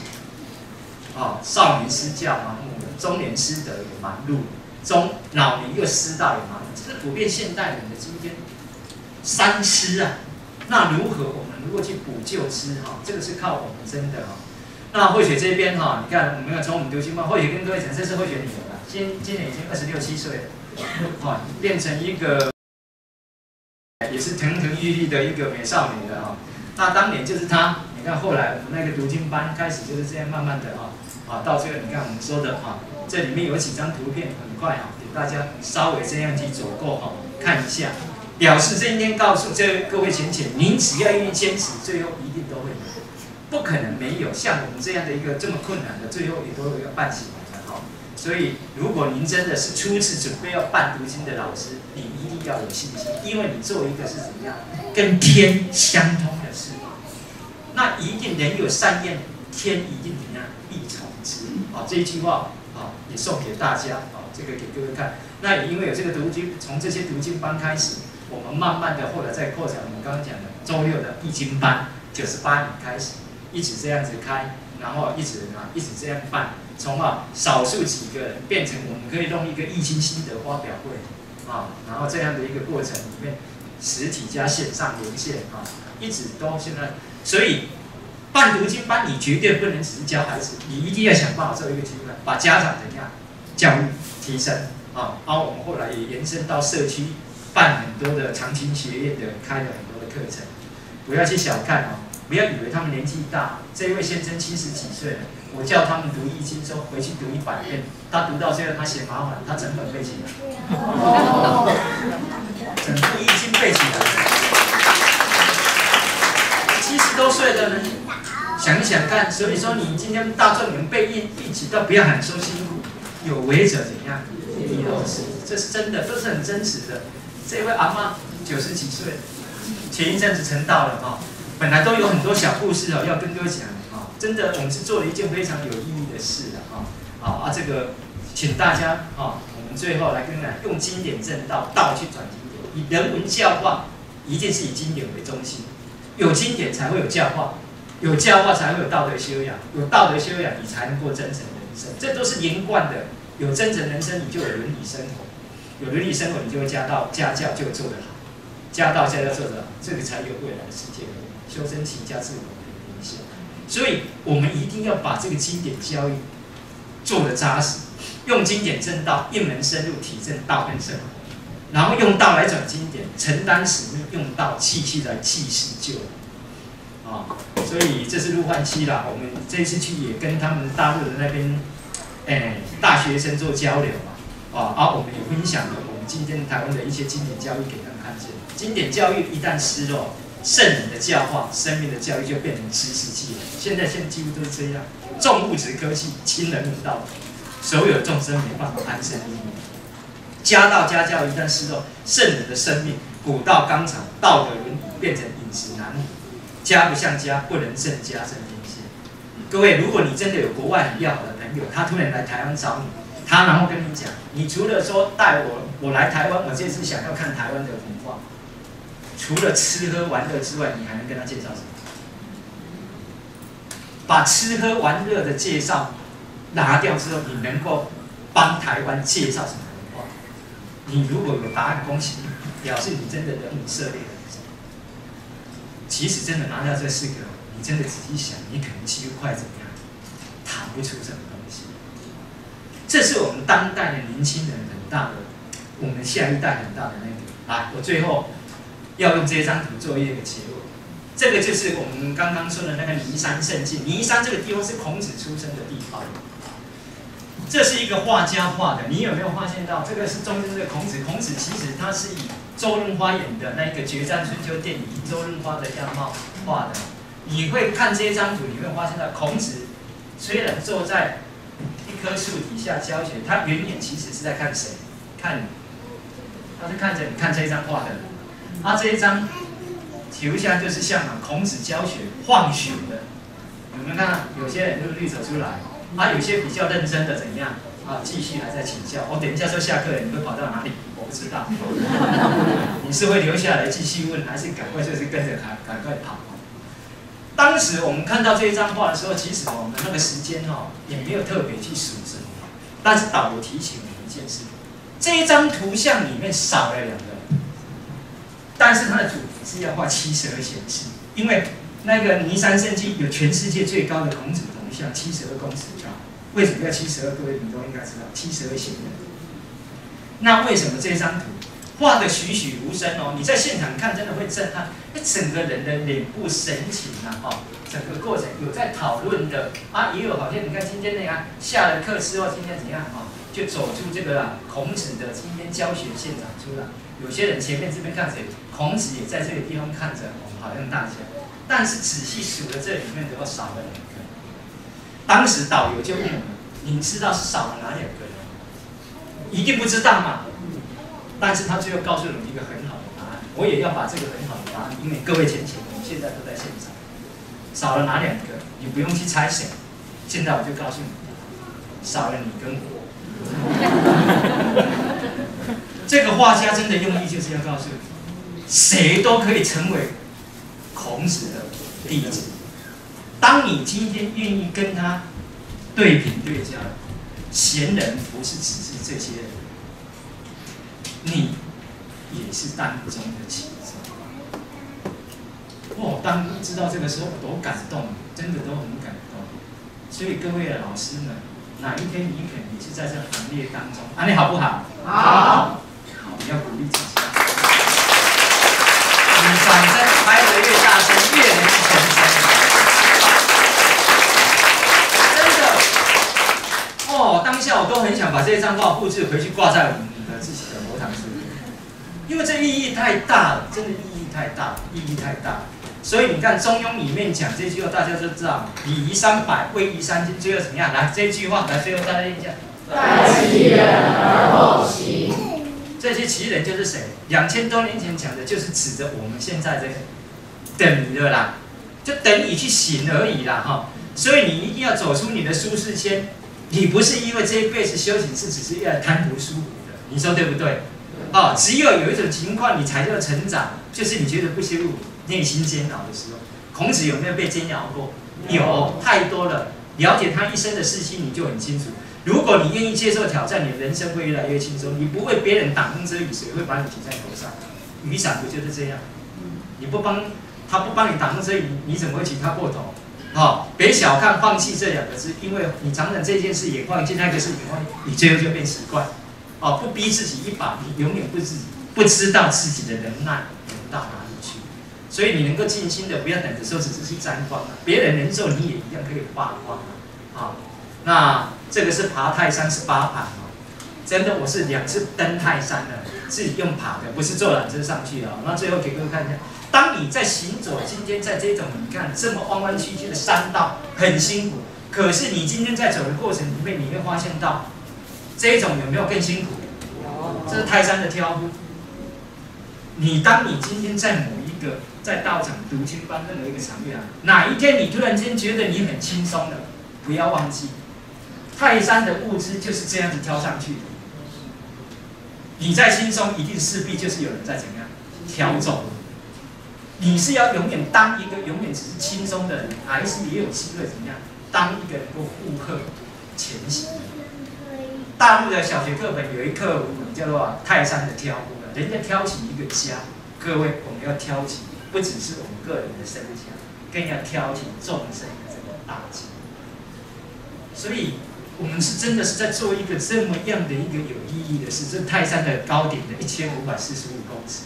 哦，少年失教盲目了，中年失德也忙碌。中老年又失道也忙，这是普遍现代人的今天三失啊。那如何我们如果去补救之哈？这个是靠我们真的哈，那慧雪这边哈，你看我们要从我们读经嘛，慧雪跟各位讲，这是慧雪女儿了，今今年已经二十六七岁了，哈，变成一个也是腾腾玉立的一个美少女了哈。那当年就是她，你看后来我们那个读经班开始就是这样慢慢的啊，啊，到这个你看我们说的哈，这里面有几张图片，很快哈，给大家稍微这样去走过哈，看一下，表示这一天告诉这各位浅浅，您只要愿意坚持，最后一定都会。不可能没有像我们这样的一个这么困难的，最后也都要办起来的哈。所以，如果您真的是初次准备要办读经的老师，你一定要有信心，因为你做一个是怎么样，跟天相通的事，那一定人有善念，天一定怎么样必从之。好，这一句话啊，也送给大家啊，这个给各位看。那也因为有这个读经，从这些读经班开始，我们慢慢的后来再扩展，我们刚刚讲的周六的易经班，九十八年开始。一直这样子开，然后一直啊，一直这样办，从啊少数几个人变成我们可以弄一个易经心得发表会，啊，然后这样的一个过程里面，实体加线上连线啊，一直都现在，所以办读经班你绝对不能只是教孩子，你一定要想办法做一个机会，把家长怎样教育提升啊，然后我们后来也延伸到社区办很多的长青学院的开了很多的课程，不要去小看哦。不要以为他们年纪大，这位先生七十几岁了，我叫他们读易经，说回去读一百遍，他读到最后他嫌麻烦，他整本背起来，整部易经背起来。多岁的人，想一想看，所以说你今天大众能被一一起，都不要喊说辛苦，有为者怎样？必有时，这是真的，都是很真实的。这位阿妈九十几岁，前一阵子成道了哈。本来都有很多小故事哦，要跟各位讲啊，真的，我们是做了一件非常有意义的事的啊，啊啊，这个，请大家啊，我们最后来跟来用经典正道，道去转经典，以人文教化，一定是以经典为中心，有经典才会有教化，有教化才会有道德修养，有道德修养，你才能过真诚人生，这都是连贯的。有真诚人生，你就有伦理生活，有伦理生活，你就会家道家教就做得好，家道家教做得好，这个才有未来的世界。修身齐家治国平天下，所以我们一定要把这个经典教育做得扎实，用经典正道一门深入，体证道跟生活，然后用道来转经典，承担使命，用道继续来济世救人。啊，所以这是陆焕期啦，我们这次去也跟他们大陆的那边，哎，大学生做交流嘛，啊，而我们也分享了我们今天台湾的一些经典教育给他们看见，经典教育一旦失落。圣人的教化，生命的教育就变成知识记了。现在现在几乎都是这样，重物质科技，轻人文道，所有众生没办法安身立命。家道家教一旦失落，圣人的生命，古道钢厂，道德伦理变成饮食男女，家不像家，不能胜家胜天下。各位，如果你真的有国外很要好的朋友，他突然来台湾找你，他然后跟你讲，你除了说带我我来台湾，我这次想要看台湾的文化。除了吃喝玩乐之外，你还能跟他介绍什么？把吃喝玩乐的介绍拿掉之后，你能够帮台湾介绍什么？你如果有答案，恭喜你，表示你真的人物涉猎很深。其实真的拿掉这四个，你真的仔细想，你可能几乎快怎么样，谈不出什么东西。这是我们当代的年轻人很大的，我们下一代很大的那个。来，我最后。要用这张图做一个结论，这个就是我们刚刚说的那个尼山圣境。尼山这个地方是孔子出生的地方，这是一个画家画的。你有没有发现到这个是中间的孔子？孔子其实他是以周润发演的那一个《决战春秋》电影周润发的样貌画的。你会看这张图，你会发现到孔子虽然坐在一棵树底下教学，他远远其实是在看谁？看你，他是看着你看这一张画的。他这一张图像就是像孔子教学放学的，有没有看到？有些人就绿走出来，啊，有些比较认真的怎样？啊，继续还在请教。我等一下说下课了，你会跑到哪里？我不知道。你是会留下来继续问，还是赶快就是跟着赶赶快跑？当时我们看到这一张画的时候，其实我们那个时间哦，也没有特别去数什么，但是导游提醒我们一件事：这一张图像里面少了两个。但是它的主题是要画七十二贤士，因为那个尼山圣迹有全世界最高的孔子像，七十二公尺高。为什么要七十二？各位你都应该知道，七十二仙人。那为什么这张图画的栩栩如生哦？你在现场看真的会震撼，那整个人的脸部神情啊，哦，整个过程有在讨论的啊，也有好像你看今天那样下了课之后，今天怎样啊，就走出这个孔子的今天教学现场出来。有些人前面这边看谁，孔子也在这个地方看着我们，好像大家，但是仔细数了这里面，怎么少了两个？当时导游就问我们：“你知道是少了哪两个人？”一定不知道嘛？但是他最后告诉了我们一个很好的答案。我也要把这个很好的答案，因为各位前前，我们现在都在现场，少了哪两个？你不用去猜想，现在我就告诉你，少了你跟我。这个画家真的用意就是要告诉你，谁都可以成为孔子的弟子。当你今天愿意跟他对品对价，贤人不是只是这些人，你也是当中的其中。哇！当知道这个时候，我多感动，真的都很感动。所以各位的老师们，哪一天你肯定是在这行列当中，啊，你好不好？好。你要鼓励自己，你掌声拍得越大声，越能成真。真的，哦，当下我都很想把这张画复制回去挂在我们的自己的佛堂上，因为这意义太大了，真的意义太大，意义太大。所以你看《中庸》里面讲这句话，大家都知道“礼仪三百，威仪三千”，最后怎么样？来这句话，来最后大家念一下：“待其人而后行。”这些奇人就是谁？两千多年前讲的，就是指着我们现在这个等你的啦，就等你去行而已啦，哈。所以你一定要走出你的舒适圈，你不是因为这一辈子修行是只是要贪图舒服的，你说对不对？哦，只有有一种情况你才叫成长，就是你觉得不舒服、内心煎熬的时候。孔子有没有被煎熬过？有，太多了。了解他一生的事情，你就很清楚。如果你愿意接受挑战，你的人生会越来越轻松。你不为别人挡风遮雨，谁会把你举在头上？雨伞不就是这样？你不帮他不帮你挡风遮雨，你怎么会请他过头？好，别小看放弃这两个字，因为你常常这件事也放弃，那个事也放弃，你最后就变习惯。哦，不逼自己一把，你永远不自己不知道自己的能耐能到哪里去。所以你能够静心的，不要等着说只是去沾光了，别人能做，你也一样可以发光啊。好，那。这个是爬泰山十八盘哦，真的，我是两次登泰山的，自己用爬的，不是坐缆车上去的。那最后给各位看一下，当你在行走，今天在这种你看这么弯弯曲曲的山道很辛苦，可是你今天在走的过程里面，你会发现到这一种有没有更辛苦？这是泰山的挑夫。你当你今天在某一个在道场读经班任何一个场域啊，哪一天你突然间觉得你很轻松了，不要忘记。泰山的物资就是这样子挑上去的。你再轻松，一定势必就是有人在怎样挑走。你是要永远当一个永远只是轻松的人，还是也有机会怎么样当一个能够负荷前行？大陆的小学课本有一课文叫做泰山的挑夫，人家挑起一个家。各位，我们要挑起不只是我们个人的身家，更要挑起众生的这个大家。所以。我们是真的是在做一个这么样的一个有意义的事。这泰山的高点的一千五百四十五公尺，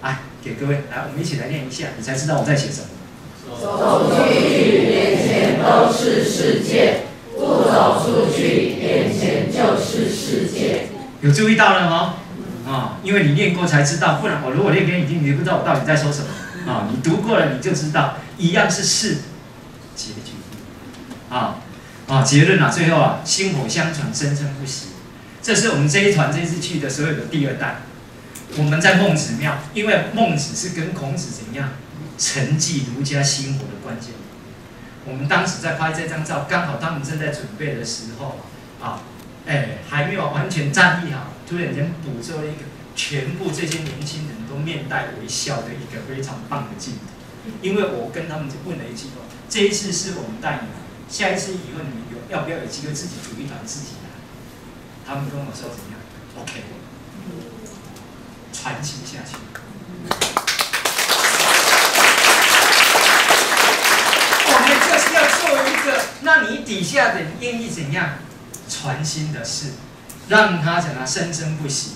来给各位来，我们一起来念一下，你才知道我在写什么。走出去，眼前都是世界；不走出去，眼前就是世界。有注意到了吗？啊，因为你念过才知道，不然我如果念给你听，你不知道我到底在说什么。啊，你读过了你就知道，一样是是结局。啊。啊，结论啊，最后啊，薪火相传，生生不息。这是我们这一团这次去的所有的第二代。我们在孟子庙，因为孟子是跟孔子怎样承继儒家薪火的关键。我们当时在拍这张照，刚好他们正在准备的时候，啊，哎，还没有完全站立好，突然间捕捉了一个全部这些年轻人都面带微笑的一个非常棒的镜头。因为我跟他们就问了一句话：这一次是我们带你来。下一次以后，你有要不要有机会自己组一团自己来？他们跟我说怎么样？OK，传承下去。我们就是要做一个，那你底下的愿意怎样传心的事，让他怎样生生不息。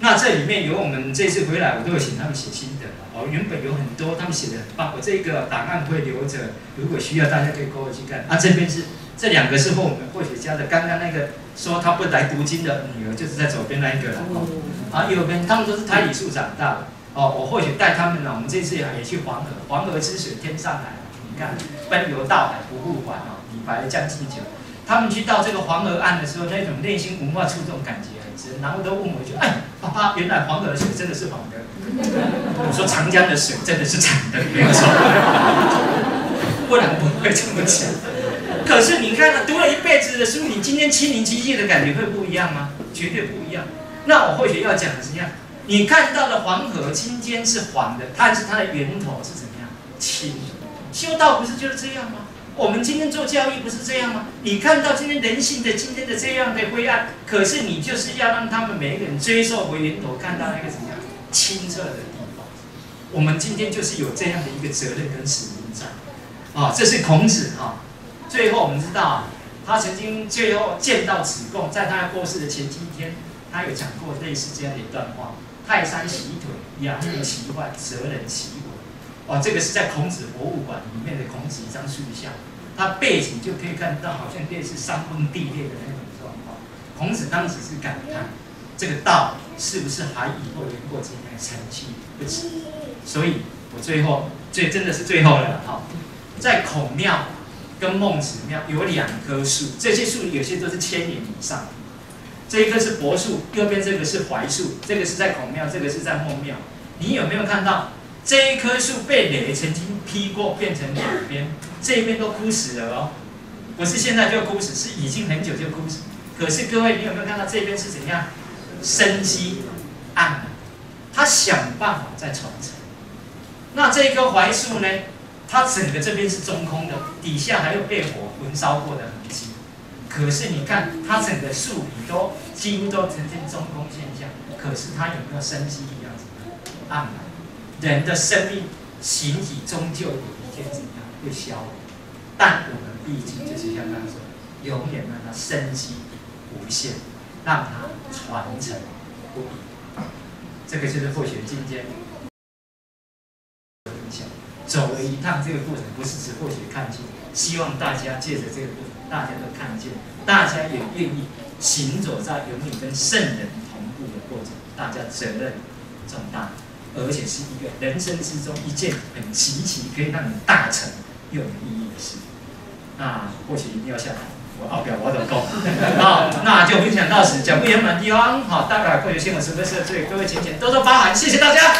那这里面有我们这次回来，我都有请他们写心得哦。原本有很多他们写的很棒，我这个档案会留着，如果需要大家可以跟我去看。啊，这边是这两个是后我们霍雪家的，刚刚那个说他不来读经的女儿，就是在左边那一个了。啊，右边他们都是胎里树长大的。哦，我或许带他们呢，我们这次也去黄河，黄河之水天上来，你看奔流到海不复还哦，李白将进酒。他们去到这个黄河岸的时候，那种内心文化触动感觉很深，然后都问我一句哎，爸爸，原来黄河的水真的是黄的。我说长江的水真的是长的，没有错，不然不会这么讲。可是你看，读了一辈子的书，你今天亲临其境的感觉会不一样吗？绝对不一样。那我或许要讲的是这样。你看到的黄河今天是黄的，但是它的源头是怎么样？清。修道不是就是这样吗？我们今天做教育不是这样吗？你看到今天人性的今天的这样的灰暗，可是你就是要让他们每一个人追溯回源头，看到那个怎么样清澈的地方。我们今天就是有这样的一个责任跟使命在。啊，这是孔子啊。最后我们知道，他曾经最后见到子贡，在他过世的前几天，他有讲过类似这样的一段话。泰山洗腿，仰人其患，责人其危。哦，这个是在孔子博物馆里面的孔子一张塑像，他背景就可以看到，好像类似山崩地裂的那种状况。孔子当时是感叹，这个道是不是还以后能过这样长期不止？所以我最后，最真的是最后了哈，在孔庙跟孟子庙有两棵树，这些树有些都是千年以上。这一棵是柏树，右边这个是槐树，这个是在孔庙，这个是在孟庙。你有没有看到这一棵树被雷曾经劈过，变成两边，这一边都枯死了哦，不是现在就枯死，是已经很久就枯死。可是各位，你有没有看到这边是怎样生机暗了？他想办法在传承。那这一棵槐树呢？它整个这边是中空的，底下还有被火焚烧过的。可是你看，它整个树皮都几乎都呈现中空现象。可是它有没有生机一样子暗了。人的生命形体终究有一天怎样会消亡，但我们毕竟就是像刚说，永远让它生机无限，让它传承不已。这个就是或许今天，走了一趟这个过程，不是只或许看清，希望大家借着这个过程。大家都看见，大家也愿意行走在永远跟圣人同步的过程，大家责任重大，而且是一个人生之中一件很极其可以让你大成又有意义的事。那或许一定要下台，我奥表我都够。好，那就分享到此，讲不圆满地方，好，大概会有新闻十分社，所以各位请请多多包涵，谢谢大家。